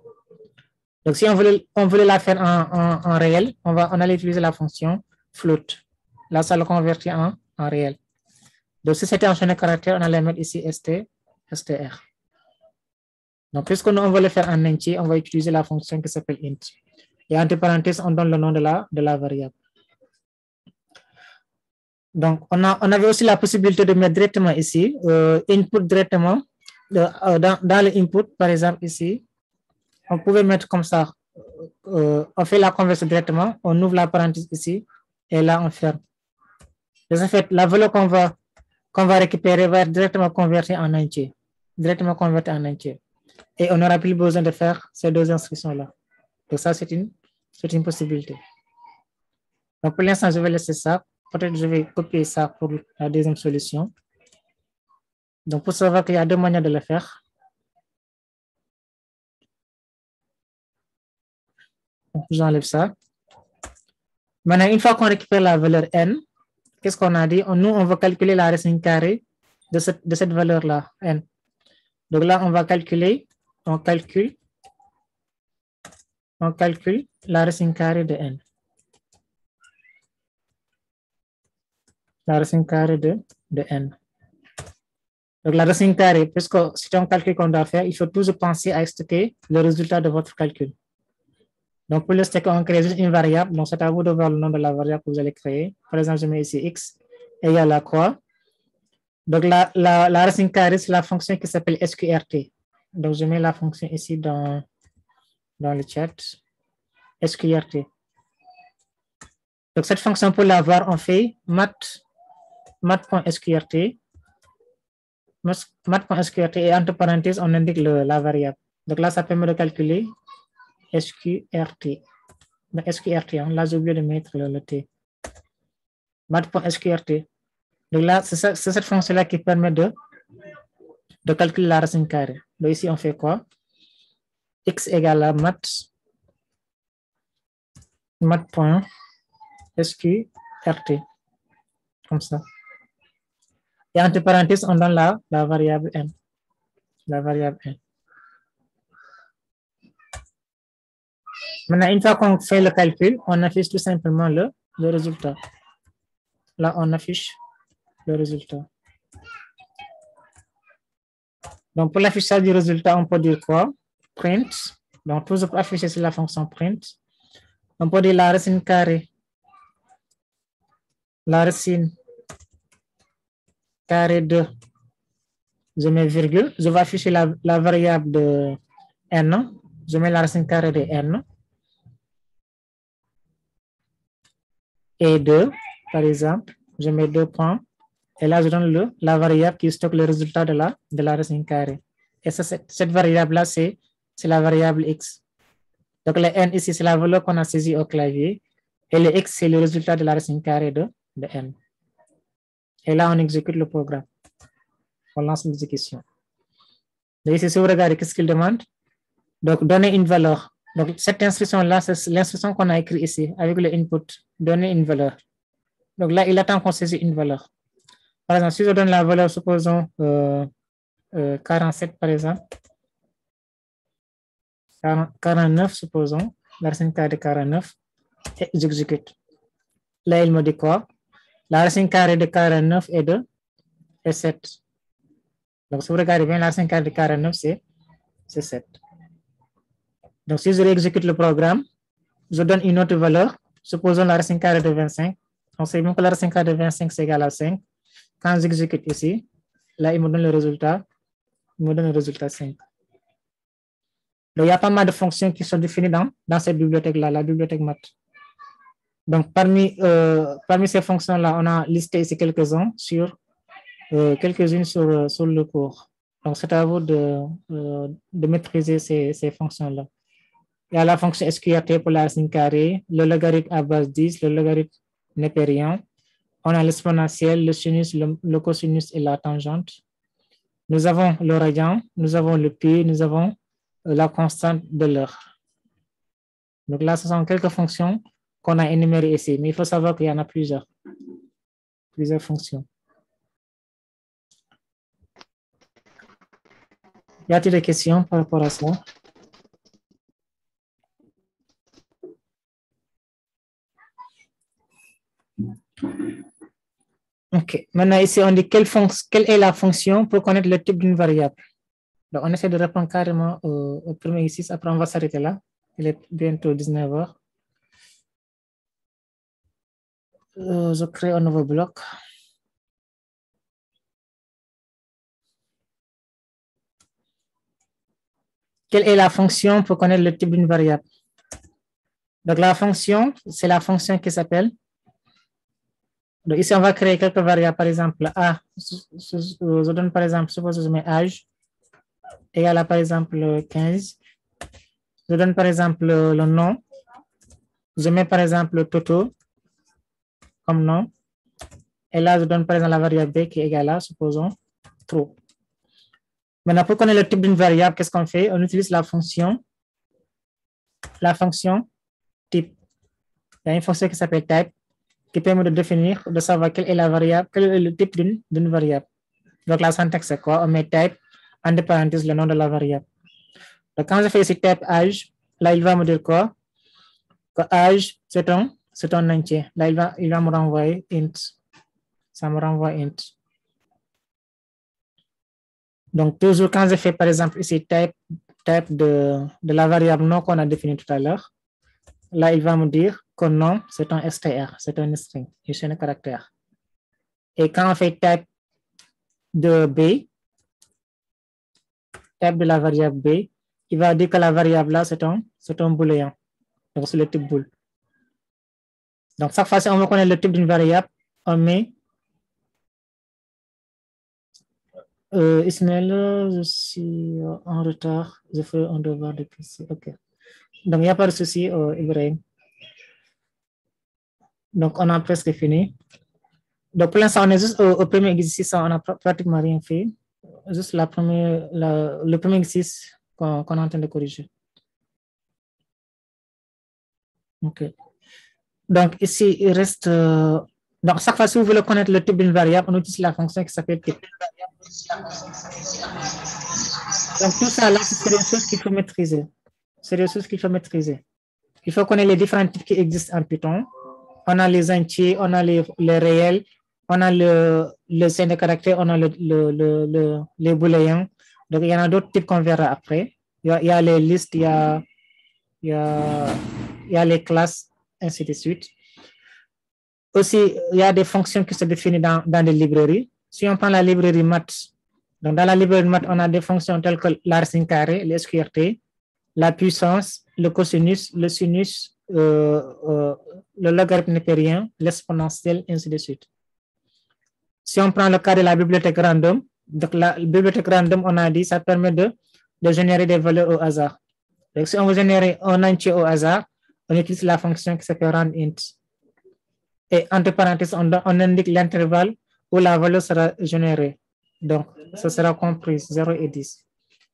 Donc, si on voulait, on voulait la faire en, en, réel, on, va, on allait utiliser la fonction float. Là, ça le convertit en réel. Donc, si c'était en chaîne de caractère, on allait mettre ici st, str. Donc, puisque nous, on veut le faire en entier, on va utiliser la fonction qui s'appelle int. Et entre parenthèses, on donne le nom de la, de la variable. Donc, on, a, on avait aussi la possibilité de mettre directement ici, euh, input directement, euh, dans, dans le input, par exemple ici, on pouvait mettre comme ça, euh, on fait la conversion directement, on ouvre la parenthèse ici, et là on ferme. De ce fait, la valeur qu'on va, qu'on va récupérer va être directement convertie en entier, directement convertie en entier. Et on n'aura plus besoin de faire ces deux instructions-là. Donc ça, c'est une, une possibilité. Donc pour l'instant, je vais laisser ça. Peut-être je vais copier ça pour la deuxième solution. Donc pour savoir qu'il y a deux manières de le faire. J'enlève ça. Maintenant, une fois qu'on récupère la valeur n, qu'est-ce qu'on a dit? Nous, on va calculer la racine carrée de cette, de cette valeur-là, n. Donc là, on va calculer, on calcule, on calcule la racine carrée de n. La racine carrée de, de n. Donc la racine carrée, puisque c'est un calcul qu'on doit faire, il faut toujours penser à stocker le résultat de votre calcul. Donc pour le stocker, on crée juste une variable. Donc c'est à vous de voir le nom de la variable que vous allez créer. Par exemple, je mets ici x égale à quoi? Donc la, la, la racine carrée, c'est la fonction qui s'appelle sqrt. Donc je mets la fonction ici dans, dans le chat. sqrt. Donc cette fonction, pour l'avoir, on fait mat mat.sqrt mat.sqrt et entre parenthèses, on indique le, la variable. Donc là, ça permet de calculer sqrt. Donc sqrt, hein, là, j'ai oublié de mettre le, t. mat.sqrt. Donc là, c'est cette fonction-là qui permet de, de calculer la racine carrée. Donc ici, on fait quoi? x égale à mat mat.sqrt. Comme ça. Et entre parenthèses, on donne la, la variable n. La variable n. Maintenant, une fois qu'on fait le calcul, on affiche tout simplement le, le résultat. Là, on affiche le résultat. Donc, pour l'affichage du résultat, on peut dire quoi? Print. Donc, toujours afficher sur la fonction print. On peut dire la racine carrée. La racine carré de, je mets virgule, je vais afficher la, la variable de n, je mets la racine carrée de n, et 2, par exemple, je mets deux points, et là je donne la variable qui stocke le résultat de la, de la racine carrée. Et ça, cette, variable-là, c'est la variable x. Donc le n ici, c'est la valeur qu'on a saisie au clavier, et le x, c'est le résultat de la racine carrée de, de n. Et là, on exécute le programme. On lance l'exécution. Ici, si vous regardez, qu'est-ce qu'il demande? Donc, donner une valeur. Donc, cette instruction-là, c'est l'instruction qu'on a écrite ici avec le input, donner une valeur. Donc là, il attend qu'on saisisse une valeur. Par exemple, si je donne la valeur, supposons euh, euh, 47, par exemple, 49, supposons, la racine carrée de 49, et j'exécute. Là, il me dit quoi? La racine carrée de 49 est de est 7. Donc, si vous regardez bien, la racine carrée de 49, c'est 7. Donc, si je réexécute le programme, je donne une autre valeur, supposons la racine carrée de 25. On sait bien que la racine carrée de 25, c'est égal à 5. Quand j'exécute ici, là, il me donne le résultat. Il me donne le résultat 5. Donc, il y a pas mal de fonctions qui sont définies dans, dans cette bibliothèque-là, la bibliothèque math. Donc, parmi, euh, parmi ces fonctions-là, on a listé ici quelques-uns sur euh, quelques-unes sur, sur le cours. Donc, c'est à vous de, euh, de maîtriser ces, ces fonctions-là. Il y a la fonction SQRT pour la racine carrée, le logarithme à base 10, le logarithme népérien. On a l'exponentiel, le sinus, le, cosinus et la tangente. Nous avons le radian, nous avons le pi, nous avons la constante de l'heure. Donc là, ce sont quelques fonctions qu'on a énumérées ici, mais il faut savoir qu'il y en a plusieurs. Plusieurs fonctions. Y a-t-il des questions par rapport à ça? OK. Maintenant, ici, on dit quelle, quelle est la fonction pour connaître le type d'une variable. Donc, on essaie de répondre carrément au, au premier exercice. Après, on va s'arrêter là. Il est bientôt 19 heures. Euh, je crée un nouveau bloc. Quelle est la fonction pour connaître le type d'une variable? Donc, la fonction, c'est la fonction qui s'appelle. Ici, on va créer quelques variables. Par exemple, A, je donne par exemple, suppose je mets âge égal à par exemple 15. Je donne par exemple le nom. Je mets par exemple Toto comme nom. Et là, je donne par exemple la variable B qui est égale à, supposons, true. Maintenant, pour connaître le type d'une variable, qu'est-ce qu'on fait? On utilise la fonction, la fonction type. Il y a une fonction qui s'appelle type qui permet de définir, de savoir quelle est la variable, quel est le type d'une variable. Donc, la syntaxe, c'est quoi? On met type, entre parenthèses, le nom de la variable. Donc, quand je fais ici type âge, là, il va me dire quoi? Que âge, c'est un, c'est un entier. Là, il va, il va me renvoyer int. Ça me renvoie int. Donc, toujours quand je fais, par exemple, ici, type, type de, de la variable nom qu'on a définie tout à l'heure, là, il va me dire que nom, c'est un str, c'est un string, c'est un caractère. Et quand on fait type de B, type de la variable B, il va dire que la variable là, c'est un, un booléen. Donc, c'est le type bool. Donc, chaque fois, on veut connaître le type d'une variable, on met Euh, je suis en retard. Je fais un devoir de PC. OK. Donc, il n'y a pas de souci, euh, Ibrahim. Donc, on a presque fini. Donc, pour l'instant, on est juste au, premier exercice, on n'a pratiquement rien fait. Juste la première, le premier exercice qu'on qu est en train de corriger. OK. Donc, ici, il reste... Euh, donc, chaque fois, si vous voulez connaître le type d'une variable, on utilise la fonction qui s'appelle type. Donc, tout ça, là, c'est des choses qu'il faut maîtriser. C'est des choses qu'il faut maîtriser. Il faut connaître les différents types qui existent en Python. On a les entiers, on a les, les réels, on a le, le de caractère, on a le, le, le, le les booléens. Donc, il y en a d'autres types qu'on verra après. Il y, a, les listes, il y a, il y a, il y a les classes, ainsi de suite. Aussi, il y a des fonctions qui se définissent dans, dans des librairies. Si on prend la librairie maths, donc dans la librairie maths, on a des fonctions telles que la racine carrée, le SQRT, la puissance, le cosinus, le sinus, euh, euh, le logarithme népérien, l'exponentiel, ainsi de suite. Si on prend le cas de la bibliothèque random, la bibliothèque random, on a dit, ça permet de, générer des valeurs au hasard. Donc si on veut générer un entier au hasard, on utilise la fonction qui s'appelle randint. Et entre parenthèses, on, indique l'intervalle où la valeur sera générée. Donc, ce sera compris 0 et 10.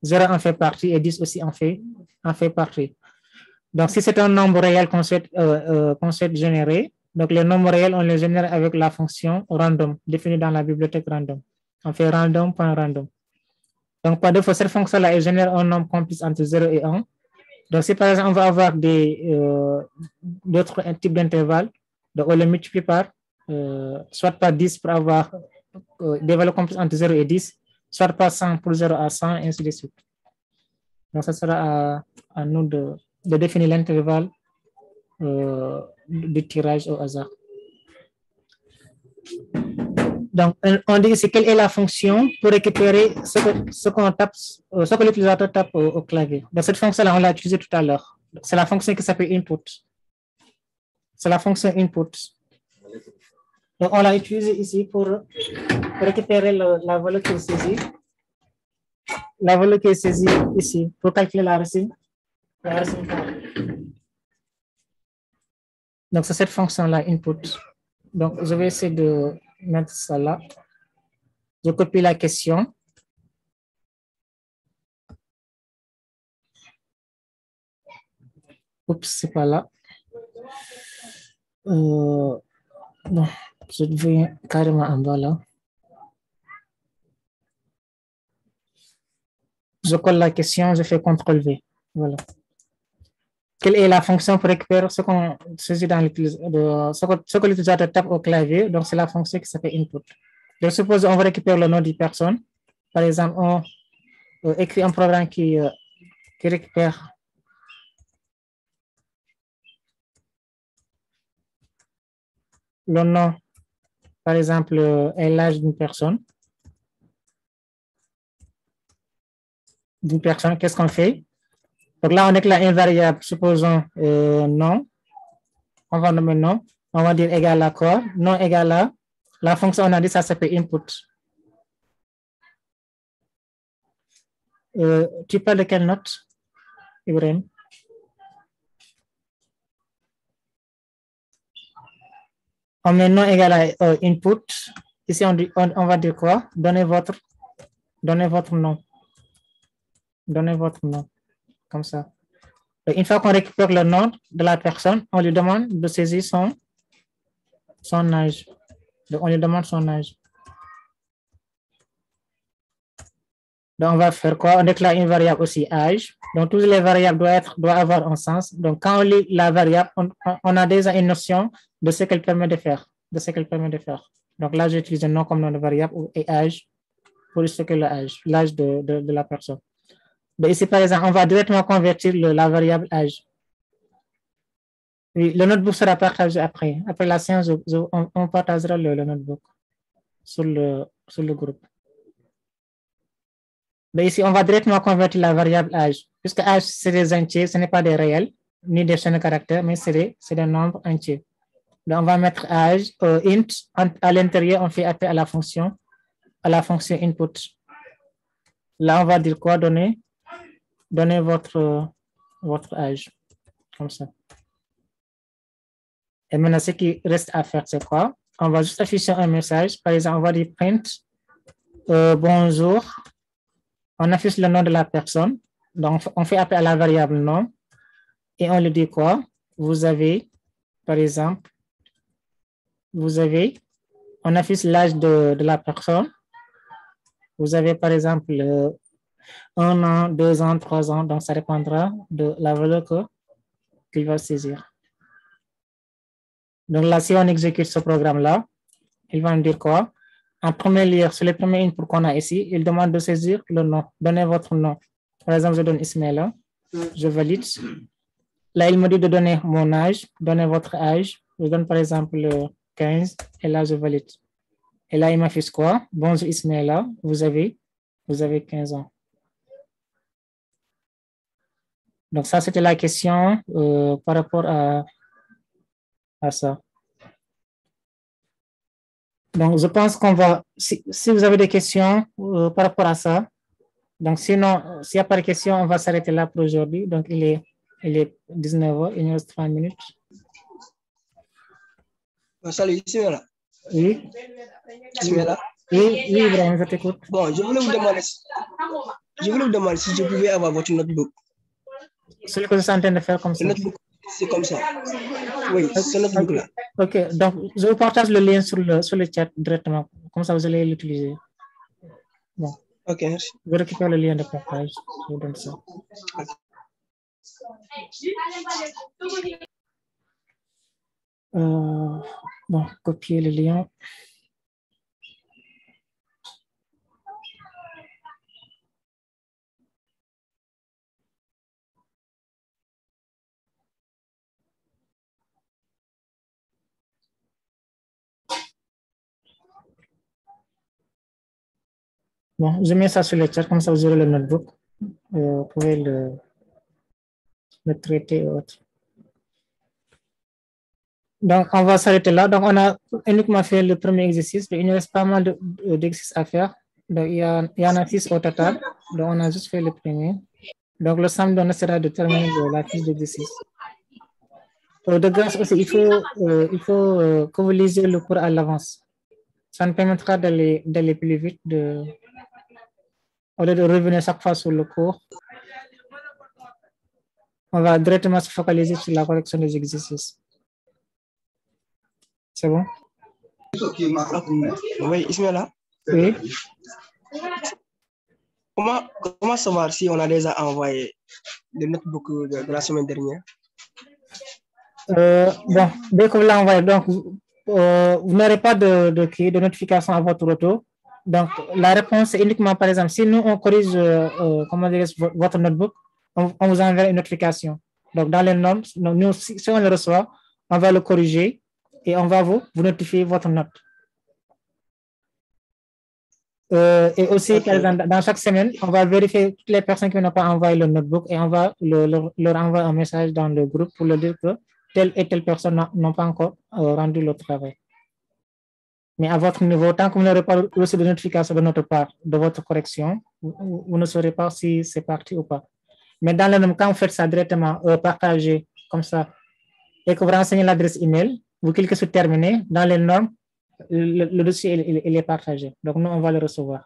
0 en fait partie et 10 aussi en fait, en fait partie. Donc, si c'est un nombre réel qu'on souhaite, euh, qu'on souhaite générer, donc les nombres réels, on les génère avec la fonction random définie dans la bibliothèque random. On fait random.random. Random. Donc, par défaut, cette fonction-là, elle génère un nombre complexe entre 0 et 1. Donc, si par exemple, on va avoir d'autres types d'intervalles, donc on les multiplie par, euh, soit par 10 pour avoir euh, des valeurs complexes entre 0 et 10, soit par 100 pour 0 à 100, et ainsi de suite. Donc, ça sera à, à nous de, de définir l'intervalle euh, de tirage au hasard. Donc, on dit ici quelle est la fonction pour récupérer ce qu'on tape, ce que l'utilisateur tape au, au, clavier. Donc, cette fonction-là, on l'a utilisée tout à l'heure. C'est la fonction qui s'appelle input. C'est la fonction input. Donc, on l'a utilisée ici pour récupérer la valeur qui est saisie. La valeur qui est saisie ici pour calculer la racine. Donc, c'est cette fonction-là, input. Donc, je vais essayer de mettre ça là. Je copie la question. Oups, c'est pas là. Euh, non, je vais carrément en bas là. Je colle la question, je fais CTRL V. Voilà quelle est la fonction pour récupérer ce qu'on dans l'utilisateur, ce que l'utilisateur tape au clavier? Donc, c'est la fonction qui s'appelle input. Donc, suppose on va récupérer le nom d'une personne. Par exemple, on euh, écrit un programme qui, euh, qui récupère le nom, par exemple, euh, et l'âge d'une personne. D'une personne, qu'est-ce qu'on fait? Donc là, on déclare une variable, supposons euh, non. On va nommer non. On va dire égal à quoi? Non égal à. La fonction, on a dit, ça s'appelle input. Euh, tu parles de quelle note, Ibrahim? On met non égal à euh, input. Ici, on, dit, on, va dire quoi? Donnez votre, donnez votre nom. Donnez votre nom comme ça. une fois qu'on récupère le nom de la personne, on lui demande de saisir son, son âge. On lui demande son âge. Donc, on va faire quoi? On déclare une variable aussi âge. Donc, toutes les variables doivent, être, doivent avoir un sens. Donc, quand on lit la variable, on, a déjà une notion de ce qu'elle permet de faire. De ce qu'elle permet de faire. Donc, là, j'utilise un nom comme nom de variable et âge pour que l'âge, l'âge de, de la personne. Mais ici, par exemple, on va directement convertir la variable âge. Oui, le notebook sera partagé après. Après la séance, on, on, partagera le, notebook sur le, groupe. Mais ici, on va directement convertir la variable âge. Puisque âge, c'est des entiers, ce n'est pas des réels, ni des chaînes de caractères, mais c'est des, des, nombres entiers. Donc, on va mettre âge, euh, int, à l'intérieur, on fait appel à la fonction, à la fonction input. Là, on va dire quoi donner donnez votre, votre âge, comme ça. Et maintenant, ce qui reste à faire, c'est quoi? On va juste afficher un message. Par exemple, on va dire print, euh, bonjour. On affiche le nom de la personne. Donc, on fait appel à la variable nom. Et on lui dit quoi? Vous avez, par exemple, vous avez, on affiche l'âge de, de la personne. Vous avez, par exemple, un an, deux ans, trois ans. Donc, ça dépendra de la valeur qu'il va saisir. Donc là, si on exécute ce programme-là, il va nous dire quoi? En premier lieu, sur les premiers inputs qu'on a ici, il demande de saisir le nom. Donnez votre nom. Par exemple, je donne Ismaël. Je valide. Là, il me dit de donner mon âge. Donnez votre âge. Je donne par exemple 15 et là, je valide. Et là, il m'affiche quoi? Bonjour Ismaël, vous avez, vous avez 15 ans. Donc ça, c'était la question euh, par rapport à, à ça. Donc, je pense qu'on va, si, si, vous avez des questions euh, par rapport à ça, donc sinon, s'il n'y a pas de questions, on va s'arrêter là pour aujourd'hui. Donc, il est, il est 19h, il nous reste 3 minutes. Salut, Ismaël. Oui. Ismaël. Oui, oui, Ibrahim, je t'écoute. Bon, je voulais vous demander, je voulais vous demander si je pouvais avoir votre notebook. Celui que je suis en train de faire comme ça. C'est comme ça. Oui, ce notebook là. Ok, donc je vous partage le lien sur le, sur le chat directement. Comme ça, vous allez l'utiliser. Bon, Ok, merci. je récupère le lien de partage. Je vous donne ça. Euh, bon, copier le lien. Bon, je mets ça sur le chat, comme ça vous aurez le notebook. Euh, vous pouvez le, le traiter et autres. Donc, on va s'arrêter là. Donc, on a uniquement fait le premier exercice. Il nous reste pas mal de- d'exercices à faire. Donc, il y, a, il y en a six au total. Donc, on a juste fait le premier. Donc, le samedi, on essaiera de terminer la fiche d'exercice. Euh, De grâce aussi, il faut, euh, il faut euh, que vous lisiez le cours à l'avance. Ça nous permettra d'aller plus vite, au lieu de revenir chaque fois sur le cours. On va directement se focaliser sur la correction des exercices. C'est bon? Oui, Ismaël, Oui. comment, comment savoir si on a déjà envoyé le notebook de, de la semaine dernière? Euh, bon, dès que vous l'envoyez, donc, vous- euh, vous n'aurez pas de, de, de notification à votre retour. Donc, la réponse est uniquement, par exemple, si nous, on corrige, euh, euh, comment dire, votre notebook, on, on vous enverra une notification. Donc, dans les normes, nous, si, si on le reçoit, on va le corriger et on va vous, vous notifier votre note. Euh, et aussi, dans chaque semaine, on va vérifier toutes les personnes qui n'ont pas envoyé le notebook et on va le- leur, leur envoyer un message dans le groupe pour leur dire que telle et telle personne n'a- n'ont pas encore euh, rendu le travail. Mais à votre niveau, tant que vous n'aurez pas reçu de notification de notre part de votre correction, vous, ne saurez pas si c'est parti ou pas. Mais dans le même vous faites ça directement, euh, partagez comme ça, et que vous renseignez l'adresse email, vous cliquez sur terminer, dans les normes, le, dossier est partagé. Donc nous, on va le recevoir.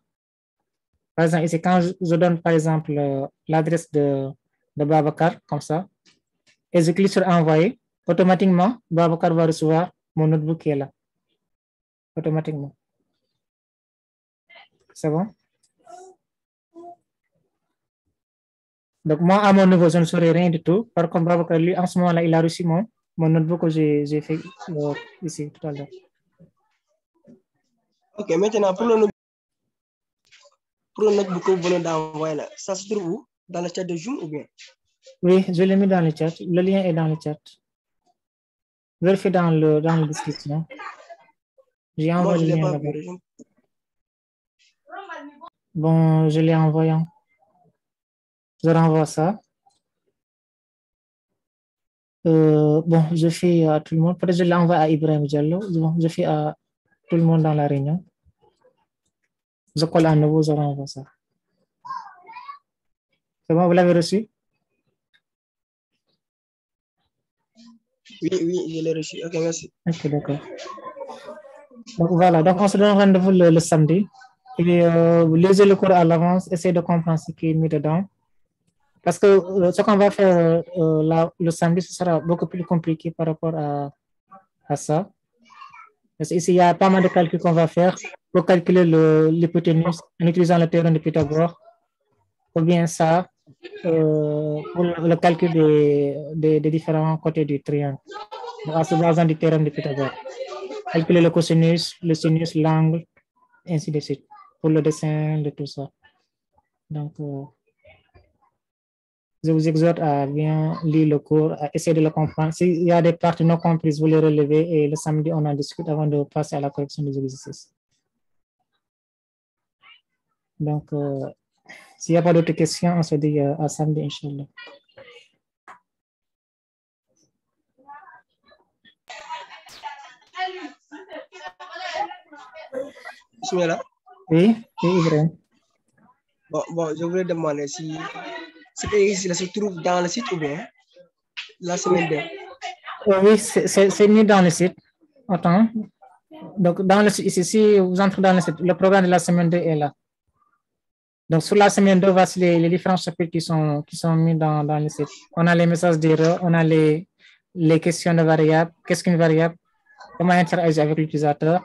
Par exemple, ici, quand je, je donne par exemple euh, l'adresse de, de Babacar, comme ça, et je clique sur envoyer, automatiquement, Babacar va recevoir mon notebook qui est là. Automatiquement. C'est bon? Donc, moi, à mon niveau, je ne saurais rien du tout. Par contre, Babacar, lui, en ce moment-là, il a reçu mon, mon notebook que j'ai fait euh, ici tout à l'heure. Ok, maintenant, pour le, note- pour le notebook que vous venez d'envoyer là, ça se trouve où? Dans le chat de Zoom ou bien? Oui, je l'ai mis dans le chat. Le lien est dans le chat. Vérifiez dans le dans la description. J'ai Moi, envoyé je l'ai Bon, je l'ai envoyé. Je renvoie ça. Euh, bon, je fais à tout le monde. Peut-être je l'envoie à Ibrahim Diallo. Bon, je fais à tout le monde dans la réunion. Je colle à nouveau, je renvoie ça. C'est bon, vous l'avez reçu? Oui, oui, je l'ai reçu. Ok, merci. Ok, d'accord. Donc voilà, donc on se donne rendez-vous le, le samedi. Et euh, lisez le cours à l'avance, essayez de comprendre ce qui est mis dedans. Parce que euh, ce qu'on va faire euh, le samedi, ce sera beaucoup plus compliqué par rapport à, à ça. Parce qu'ici, il y a pas mal de calculs qu'on va faire pour calculer le- l'hypoténuse en utilisant le théorème de Pythagore. Ou bien ça, pour le, le calcul des, des, des différents côtés du triangle. En se basant du théorème de Pythagore calculer le cosinus, le sinus, l'angle, ainsi de suite, pour le dessin de tout ça. Donc, je vous exhorte à bien lire le cours, à essayer de le comprendre. S'il y a des parties non comprises, vous les relevez et le samedi, on en discute avant de passer à la correction des exercices. Donc, euh, s'il n'y a pas d'autres questions, on se dit euh, à samedi, Inch'Allah. Oui, oui, Ibrahim. Bon, bon, je voulais demander si cet exercice se trouve dans le site ou bien la semaine dernière. Euh, oui, c'est mis dans le site. Attends. Donc, dans le ici, si vous entrez dans le site, le programme de la semaine 2 est là. Donc, sur la semaine 2, voici les, les différents chapitres qui sont, qui sont mis dans, dans le site. On a les messages d'erreur, on a les, les questions de variables, qu'est-ce qu'une variable, comment interagir avec l'utilisateur,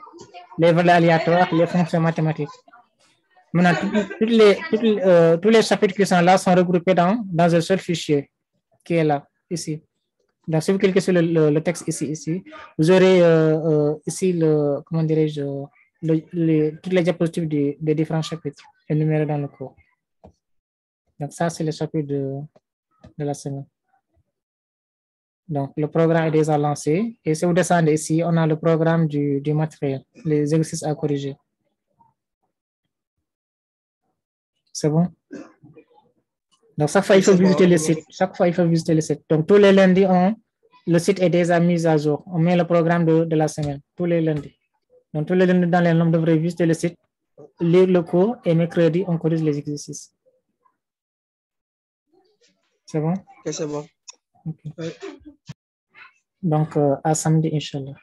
les valeurs aléatoires, les fonctions mathématiques. Maintenant, toutes- les, euh, tous les chapitres qui sont là sont regroupés dans, dans un seul fichier qui est là, ici. Donc, si vous cliquez sur le, le- texte ici, ici, vous aurez euh, euh, ici le, comment dirais-je, le- toutes les diapositives des, des différents chapitres énumérés dans le cours. Donc, ça, c'est le chapitre de, de la semaine. Donc, le programme est déjà lancé. Et si vous descendez ici, on a le programme du, du matériel, les exercices à corriger. C'est bon? Donc, chaque fois, il faut visiter le site. Chaque fois, il faut visiter le site. Donc, tous les lundis, on, le site est déjà mis à jour. On met le programme de, de la semaine, tous les lundis. Donc, tous les lundis dans les on devrait visiter le site, lire le cours et mercredi, on corrige les exercices. C'est bon? Ok, c'est bon. Ok. Ouais. Donc, euh, à samedi, Inch'Allah.